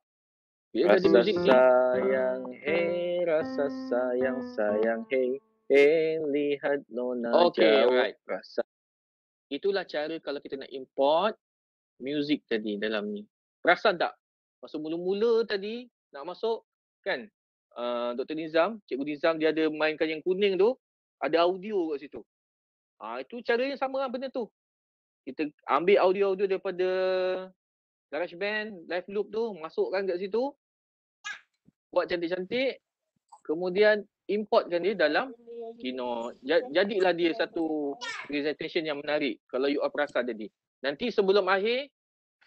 Bila dah ada Rasa music ni. sayang, hey, rasa sayang, sayang, hey, hey, lihat nona Okay, jauh. right. Rasa Itulah cara kalau kita nak import music tadi dalam ni. Perasan tak? Masa mula-mula tadi nak masuk kan uh, Dr. Nizam, Cikgu Nizam dia ada mainkan yang kuning tu, ada audio kat situ. Ah itu cara yang sama lah benda tu. Kita ambil audio-audio daripada GarageBand, Live Loop tu, masukkan kat situ. Buat cantik-cantik. Kemudian importkan dia dalam Keynote. Ja- Jadilah dia satu presentation yang menarik kalau you all perasan tadi. Nanti sebelum akhir,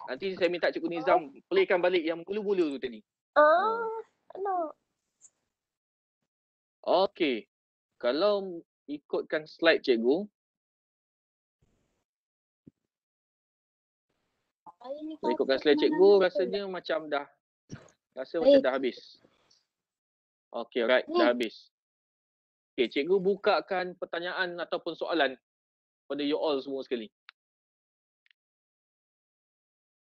nanti saya minta Cikgu Nizam playkan balik yang mula-mula tu tadi. Oh, no. Okey. Kalau ikutkan slide cikgu, kalau ikutkan slide cikgu rasanya macam dah rasa macam dah habis. Okey, right, dah habis. Okey, cikgu bukakan pertanyaan ataupun soalan pada you all semua sekali.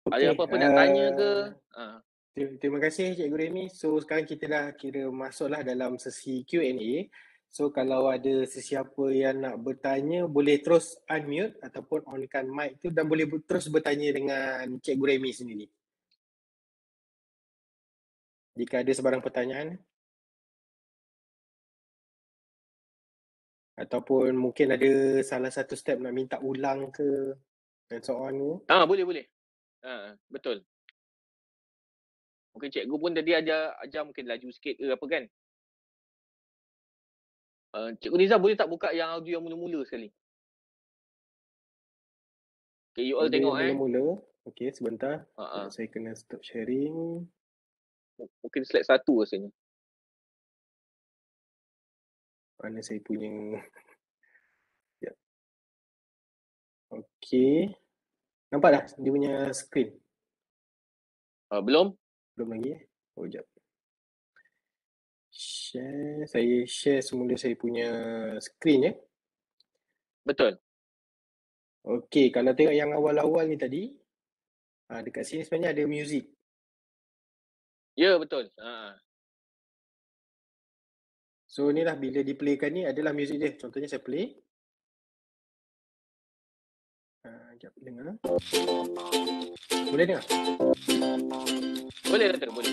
Ada apa-apa nak tanya ke? ah, Ha. ter- Terima kasih Cikgu Remy. So sekarang kita dah kira masuklah dalam sesi Q&A. So kalau ada sesiapa yang nak bertanya boleh terus unmute ataupun onkan mic tu dan boleh terus bertanya dengan Cikgu Remy sendiri. Jika ada sebarang pertanyaan ataupun mungkin ada salah satu step nak minta ulang ke dan so on tu. Ah, boleh boleh. Ha, betul. Mungkin cikgu pun tadi ajar ajar mungkin laju sikit ke apa kan. Uh, cikgu Nizam boleh tak buka yang audio yang mula-mula sekali? Okay, you all Audio tengok eh. Mula-mula. Okay, sebentar. Ha, ha. Saya kena stop sharing. Mungkin slide satu rasanya. Mana saya punya ya. Okey. Nampak dah dia punya screen? Uh, belum? Belum lagi eh? Oh, jap. Share, saya share semula saya punya screen ya. Betul. Okey, kalau tengok yang awal-awal ni tadi, ah dekat sini sebenarnya ada music. Ya, betul. Ha. So ni lah bila di playkan ni adalah music dia. Contohnya saya play. Ah, jap dengar. Boleh dengar? Boleh kata, boleh.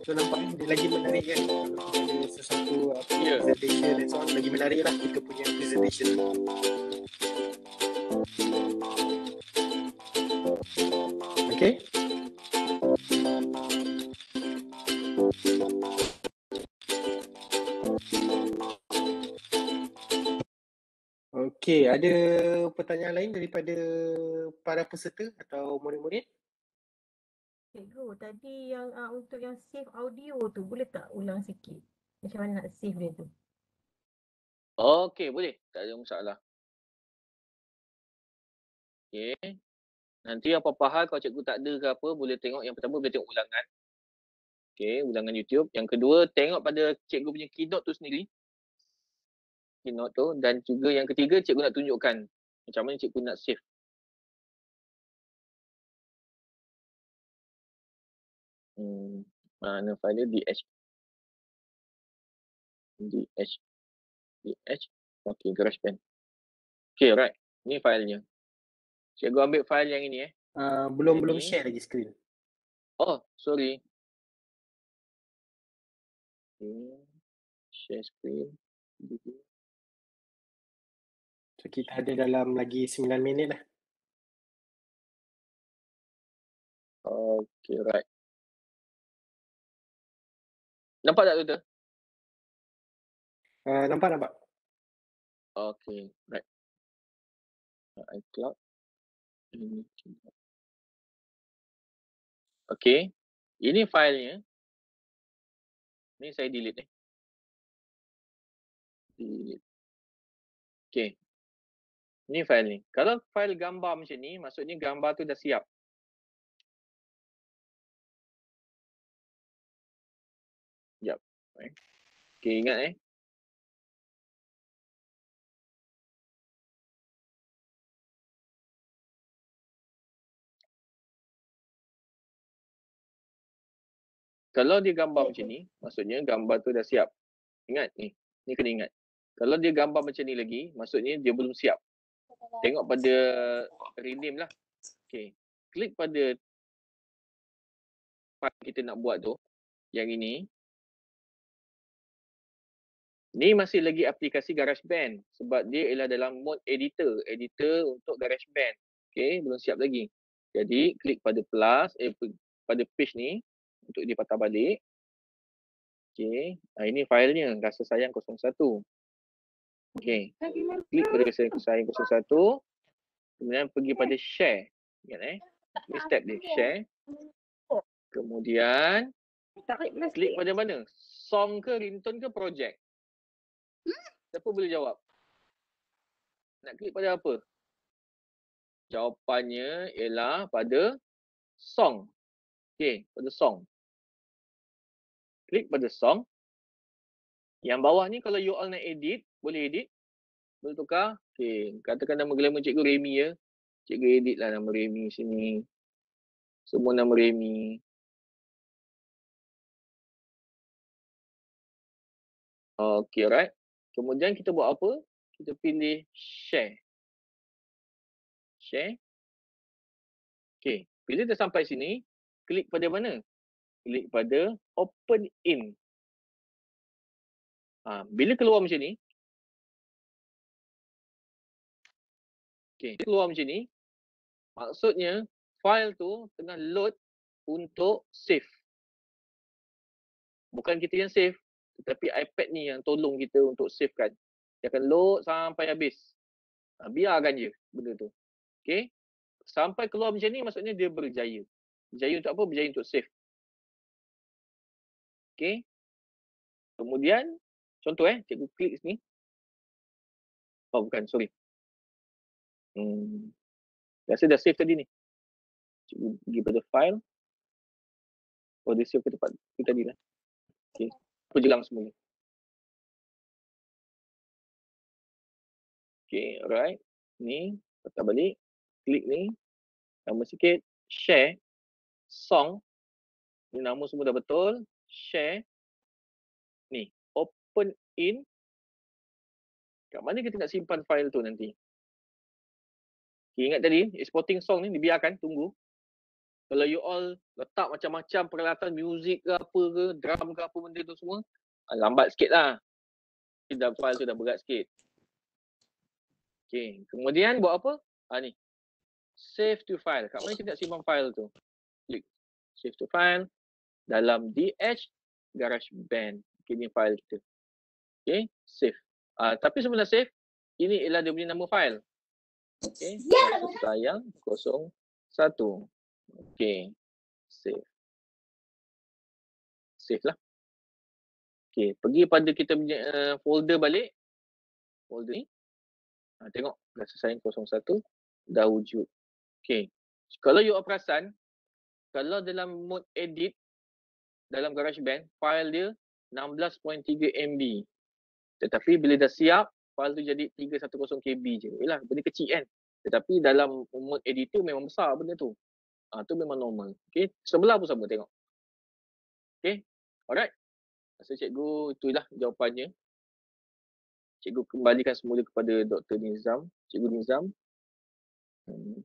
So nampak kan dia lagi menarik kan kalau kita ada sesuatu apa Ya. presentation and so on lagi menarik lah kita punya presentation. Okay. Okey, ada pertanyaan lain daripada para peserta atau murid-murid? Cikgu, tadi yang uh, untuk yang save audio tu boleh tak ulang sikit? Macam mana nak save dia tu? Okey, boleh. Tak ada masalah. Okey. Nanti apa-apa hal kalau cikgu tak ada ke apa, boleh tengok. Yang pertama boleh tengok ulangan. Okey, ulangan YouTube. Yang kedua, tengok pada cikgu punya keynote tu sendiri. Keynote tu. Dan juga yang ketiga, cikgu nak tunjukkan macam mana cikgu nak save. Hmm, mana file dia? DH. DH. DH. Okey, GarageBand. Okey, right. Ni filenya. Cikgu ambil file yang ini eh. Uh, belum belum Jadi- share lagi screen. Oh, sorry. Okay. Share screen. So kita ada dalam lagi 9 minit lah. Okay, right. Nampak tak tutor? Uh, nampak nampak. Okay, right. ICloud. Ini. Okay. Ini filenya. Ni saya delete eh. Delete. Okay. Ni file ni. Kalau file gambar macam ni, maksudnya gambar tu dah siap. Sekejap. Okay, ingat eh. Kalau dia gambar macam ni, maksudnya gambar tu dah siap. Ingat ni. Ni kena ingat. Kalau dia gambar macam ni lagi, maksudnya dia belum siap. Tengok pada rename lah. Okay. Klik pada file kita nak buat tu. Yang ini. Ni masih lagi aplikasi GarageBand. Sebab dia ialah dalam mode editor. Editor untuk GarageBand. Okay. Belum siap lagi. Jadi klik pada plus. Eh, pada page ni. Untuk dia patah balik. Okay. Nah, ini filenya. Rasa sayang 01. Okay. Klik pada rasa sayang 01. Kemudian pergi pada share. Ingat eh. Ini step dia. Share. Kemudian klik pada mana? Song ke, ringtone ke, project? Siapa boleh jawab? Nak klik pada apa? Jawapannya ialah pada song. Okay, pada song. Klik pada song. Yang bawah ni kalau you all nak edit, boleh edit. Boleh tukar. Okay, katakan nama glamour cikgu Remy ya. Cikgu edit lah nama Remy sini. Semua nama Remy. Okay, alright. Kemudian kita buat apa? Kita pilih share. Share. Okay, bila dah sampai sini, klik pada mana? Klik pada open in. Ha, bila keluar macam ni, okay, keluar macam ni, maksudnya file tu tengah load untuk save. Bukan kita yang save, tetapi iPad ni yang tolong kita untuk save kan. Dia akan load sampai habis. Ha, biarkan je benda tu. Okay. Sampai keluar macam ni maksudnya dia berjaya. Berjaya untuk apa? Berjaya untuk save. Okay. Kemudian, contoh eh, cikgu klik sini. Oh bukan, sorry. Hmm. Rasa dah save tadi ni. Cikgu pergi pada file. Oh dia save ke tempat tu tadi lah. Okay. Aku jelang semula. Okay, alright. Ni, patah balik. Klik ni. Nama sikit. Share. Song. Ni nama semua dah betul. Share. Ni. Open in. Kat mana kita nak simpan file tu nanti? Okay, ingat tadi, exporting song ni dibiarkan, tunggu. Kalau you all letak macam-macam peralatan muzik ke apa ke, drum ke apa benda tu semua, lambat sikit lah. Dah file tu dah berat sikit. Okay, kemudian buat apa? Ha ni, save to file. Kat mana kita nak simpan file tu? Klik save to file dalam DH GarageBand. Okay, ni file kita. Okay, save. Uh, tapi sebelum dah save, ini ialah dia punya nama file. Okay, sayang 01. Okay, save. Save lah. Okay, pergi pada kita punya uh, folder balik. Folder ni. Ha, tengok, rasa sayang 01 dah wujud. Okay. Kalau you perasan, kalau dalam mode edit dalam GarageBand, file dia 16.3 MB. Tetapi bila dah siap, file tu jadi 310 KB je. Yalah, benda kecil kan. Tetapi dalam mode editor memang besar benda tu. Ha, tu memang normal. Okay. Sebelah pun sama tengok. Okay. Alright. Rasa cikgu itulah jawapannya. Cikgu kembalikan semula kepada Dr. Nizam. Cikgu Nizam. Hmm.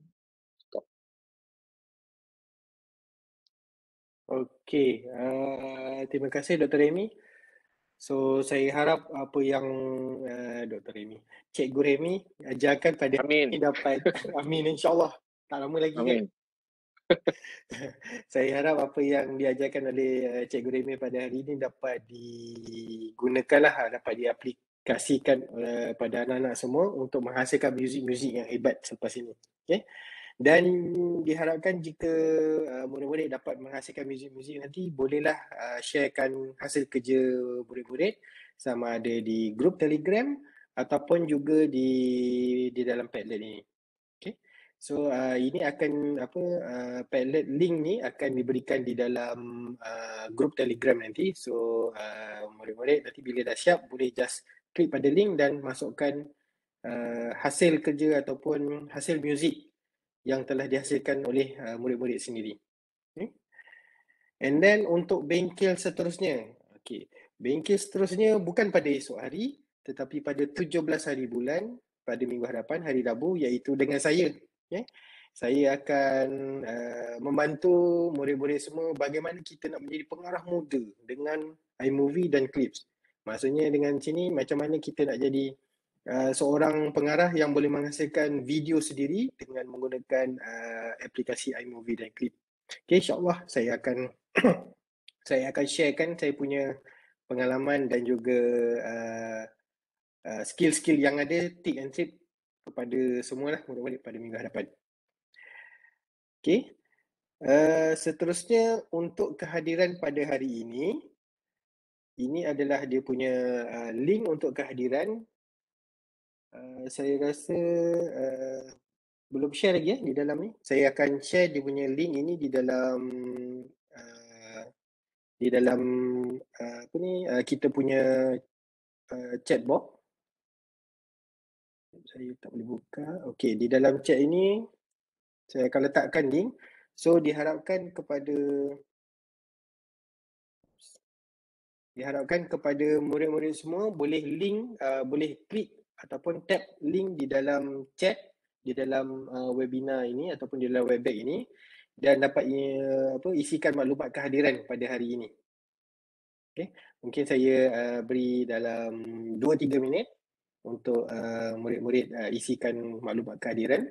Okey, uh, terima kasih Dr. Remy. So saya harap apa yang uh, Dr. Remy, Cikgu Remy ajarkan pada Amin. ini dapat amin insyaAllah. Tak lama lagi kan. Amin. saya harap apa yang diajarkan oleh uh, Cikgu Remy pada hari ini dapat digunakanlah, dapat diaplikasikan uh, pada anak-anak semua untuk menghasilkan muzik-muzik yang hebat selepas ini. Okay. Dan diharapkan jika uh, murid-murid dapat menghasilkan muzik-muzik nanti bolehlah uh, sharekan hasil kerja murid-murid sama ada di grup Telegram ataupun juga di di dalam Padlet ini. Okay. So uh, ini akan apa uh, Padlet link ni akan diberikan di dalam uh, grup Telegram nanti. So uh, murid-murid nanti bila dah siap boleh just klik pada link dan masukkan uh, hasil kerja ataupun hasil muzik yang telah dihasilkan oleh uh, murid-murid sendiri. Okay. And then untuk bengkel seterusnya. Okay. Bengkel seterusnya bukan pada esok hari tetapi pada 17 hari bulan pada minggu hadapan hari Rabu iaitu dengan saya. Okay. Saya akan uh, membantu murid-murid semua bagaimana kita nak menjadi pengarah muda dengan iMovie dan Clips. Maksudnya dengan sini macam mana kita nak jadi Uh, seorang pengarah yang boleh menghasilkan video sendiri dengan menggunakan uh, aplikasi iMovie dan Clip. Okay, insyaAllah saya akan saya akan sharekan saya punya pengalaman dan juga uh, uh, skill-skill yang ada, tip and trip kepada semua lah murid-murid pada minggu hadapan. Okay. Uh, seterusnya untuk kehadiran pada hari ini, ini adalah dia punya uh, link untuk kehadiran Uh, saya rasa uh, belum share lagi ya di dalam ni. Saya akan share dia punya link ini di dalam uh, di dalam uh, apa ni uh, kita punya uh, chat box. Saya tak boleh buka. Okey, di dalam chat ini saya akan letakkan link. So diharapkan kepada diharapkan kepada murid-murid semua boleh link uh, boleh klik ataupun tap link di dalam chat di dalam uh, webinar ini ataupun di dalam webex ini dan dapat uh, apa isikan maklumat kehadiran pada hari ini. Okey, mungkin saya uh, beri dalam 2 3 minit untuk uh, murid-murid uh, isikan maklumat kehadiran.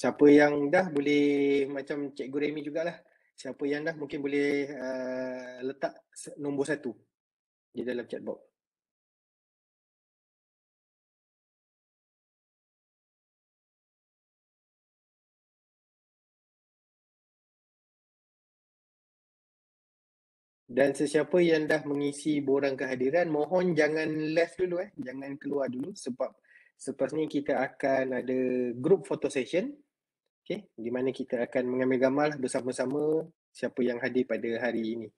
Siapa yang dah boleh macam Cikgu Remy jugalah. Siapa yang dah mungkin boleh uh, letak nombor satu di dalam chat box. Dan sesiapa yang dah mengisi borang kehadiran, mohon jangan left dulu eh. Jangan keluar dulu sebab Selepas ni kita akan ada group photo session. Okay, di mana kita akan mengambil gambar bersama-sama siapa yang hadir pada hari ini.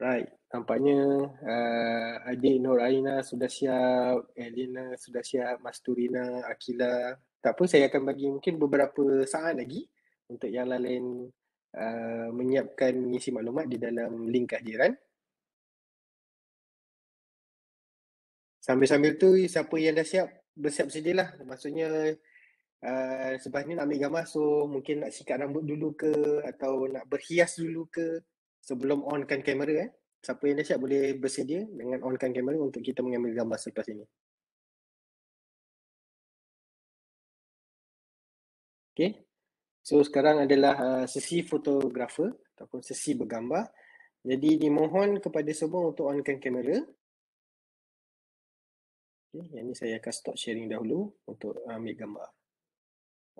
Right. Nampaknya uh, adik Nur Aina sudah siap, Elina sudah siap, Masturina, Akila. Tak apa, saya akan bagi mungkin beberapa saat lagi untuk yang lain uh, menyiapkan mengisi maklumat di dalam link kehadiran. Sambil-sambil tu siapa yang dah siap, bersiap sedialah. Maksudnya uh, sebab ni nak ambil gambar so mungkin nak sikat rambut dulu ke atau nak berhias dulu ke sebelum onkan kamera eh. Siapa yang dah siap boleh bersedia dengan onkan kamera untuk kita mengambil gambar selepas ini. So sekarang adalah uh, sesi fotografer ataupun sesi bergambar. Jadi dimohon kepada semua untuk onkan kamera. Okay. Yang ini saya akan stop sharing dahulu untuk ambil gambar.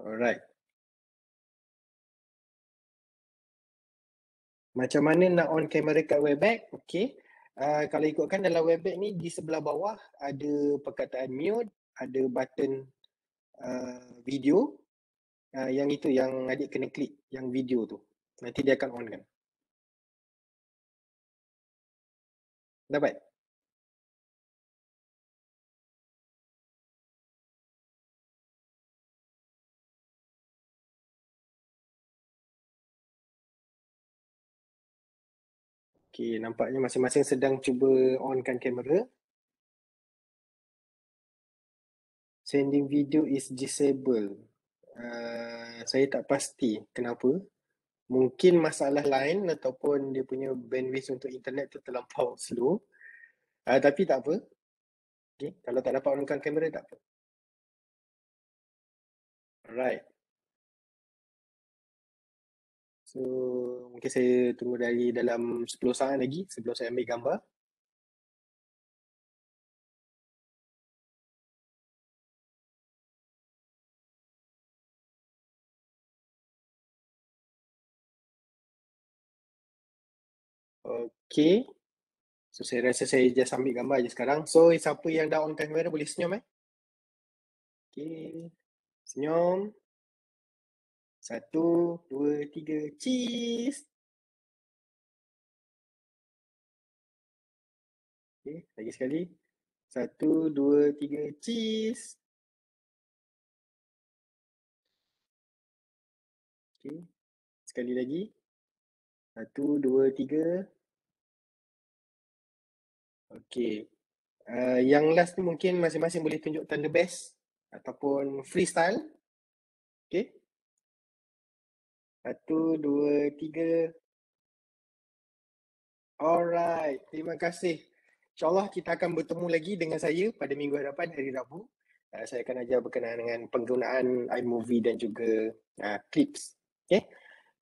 Alright. Macam mana nak on kamera kat Webex? Okay. Uh, kalau ikutkan dalam Webex ni di sebelah bawah ada perkataan mute, ada button uh, video uh, yang itu yang adik kena klik yang video tu. Nanti dia akan on kan. Dapat? Okay, nampaknya masing-masing sedang cuba onkan kamera. Sending video is disabled. Uh, saya tak pasti kenapa. Mungkin masalah lain ataupun dia punya bandwidth untuk internet tu terlampau slow. Uh, tapi tak apa. Okay. Kalau tak dapat onkan kamera tak apa. Alright. So mungkin saya tunggu dari dalam 10 saat lagi sebelum saya ambil gambar. Okay. So saya rasa saya just ambil gambar je sekarang. So siapa yang dah on kamera boleh senyum eh. Okay. Senyum. Satu, dua, tiga, cheese. Okay, lagi sekali. Satu, dua, tiga, cheese. Okay, sekali lagi. Satu, dua, tiga. Okay. Uh, yang last ni mungkin masing-masing boleh tunjuk tanda best ataupun freestyle. Okay. Satu, dua, tiga. Alright, terima kasih. InsyaAllah kita akan bertemu lagi dengan saya pada minggu hadapan hari Rabu. Uh, saya akan ajar berkenaan dengan penggunaan iMovie dan juga uh, clips. Okay.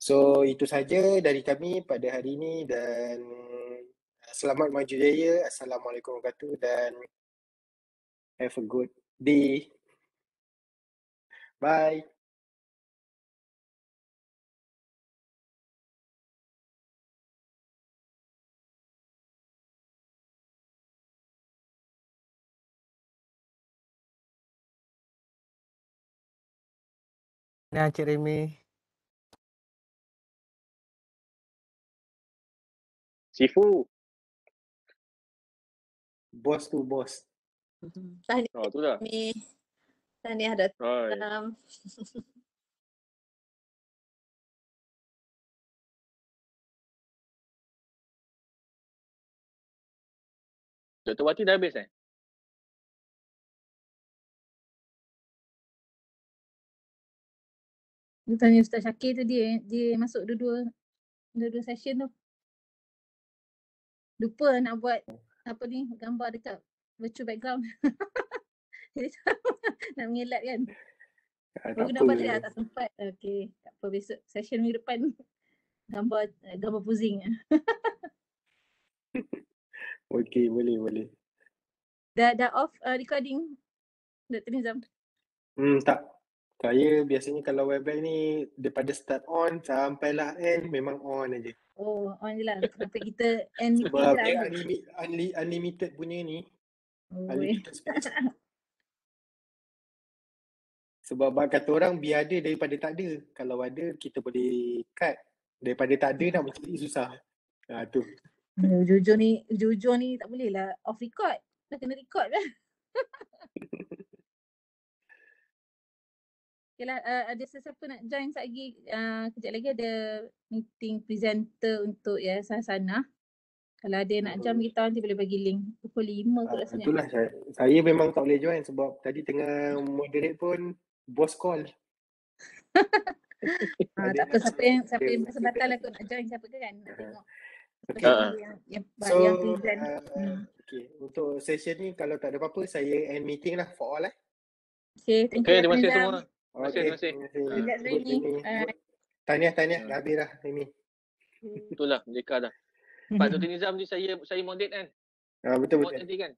So itu saja dari kami pada hari ini dan selamat maju jaya. Assalamualaikum warahmatullahi wabarakatuh dan have a good day. Bye. Nah, Cik Remy. Sifu. Bos tu bos. Tahniah Oh, tu dah. Tahniah Datuk Right. Ram. Dr. Wati dah habis eh? Dia tanya Ustaz Syakir tu dia dia masuk dua-dua dua-dua session tu. Lupa nak buat apa ni gambar dekat virtual background. Jadi nak mengelak kan. Ah, Baru nak balik apa. lah tak sempat. Okey, tak apa besok session minggu depan gambar eh, gambar pusing. Okey, boleh boleh. dah dah off uh, recording Dr. Nizam. Hmm, tak. Saya biasanya kalau webex ni daripada start on sampailah end memang on aja. Oh, on je lah. Sampai kita Sebab je lah. kan? unlimited, unli, unlimited punya ni. Oh, Unlimited space. Sebab kata orang biar ada daripada tak ada. Kalau ada kita boleh cut. Daripada tak ada nak mencari susah. Ha tu. Hmm, Jujur ni, jujur ni tak boleh lah off record. Dah kena record lah. Okay lah, uh, ada sesiapa nak join sekejap lagi. Uh, kejap lagi ada meeting presenter untuk ya sana. Kalau ada nak join kita nanti boleh bagi link. Pukul 5 kot Ha, rasanya. itulah saya, saya memang tak boleh join sebab tadi tengah moderate pun bos call. Ha, tak apa siapa yang siapa yang kesempatan lah kot nak join siapa ke kan. Nak tengok. Siapa Okay. lagi yang yang, So, yang present. uh, Hmm. okay. Untuk session ni kalau tak ada apa-apa saya end meeting lah for all eh. Okay, thank Okay, you terima Dr. kasih semua. Terima kasih, terima kasih. terima. Tahniah, tahniah. Hmm. Dah habis dah Remy. Itulah, merdeka dah. Pak Dr. Nizam ni saya saya moderate kan? Ah, betul betul. nanti kan?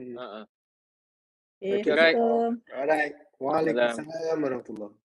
Hmm. Ha ah. Okay, Okay, Alright. Alright. Waalaikumsalam warahmatullahi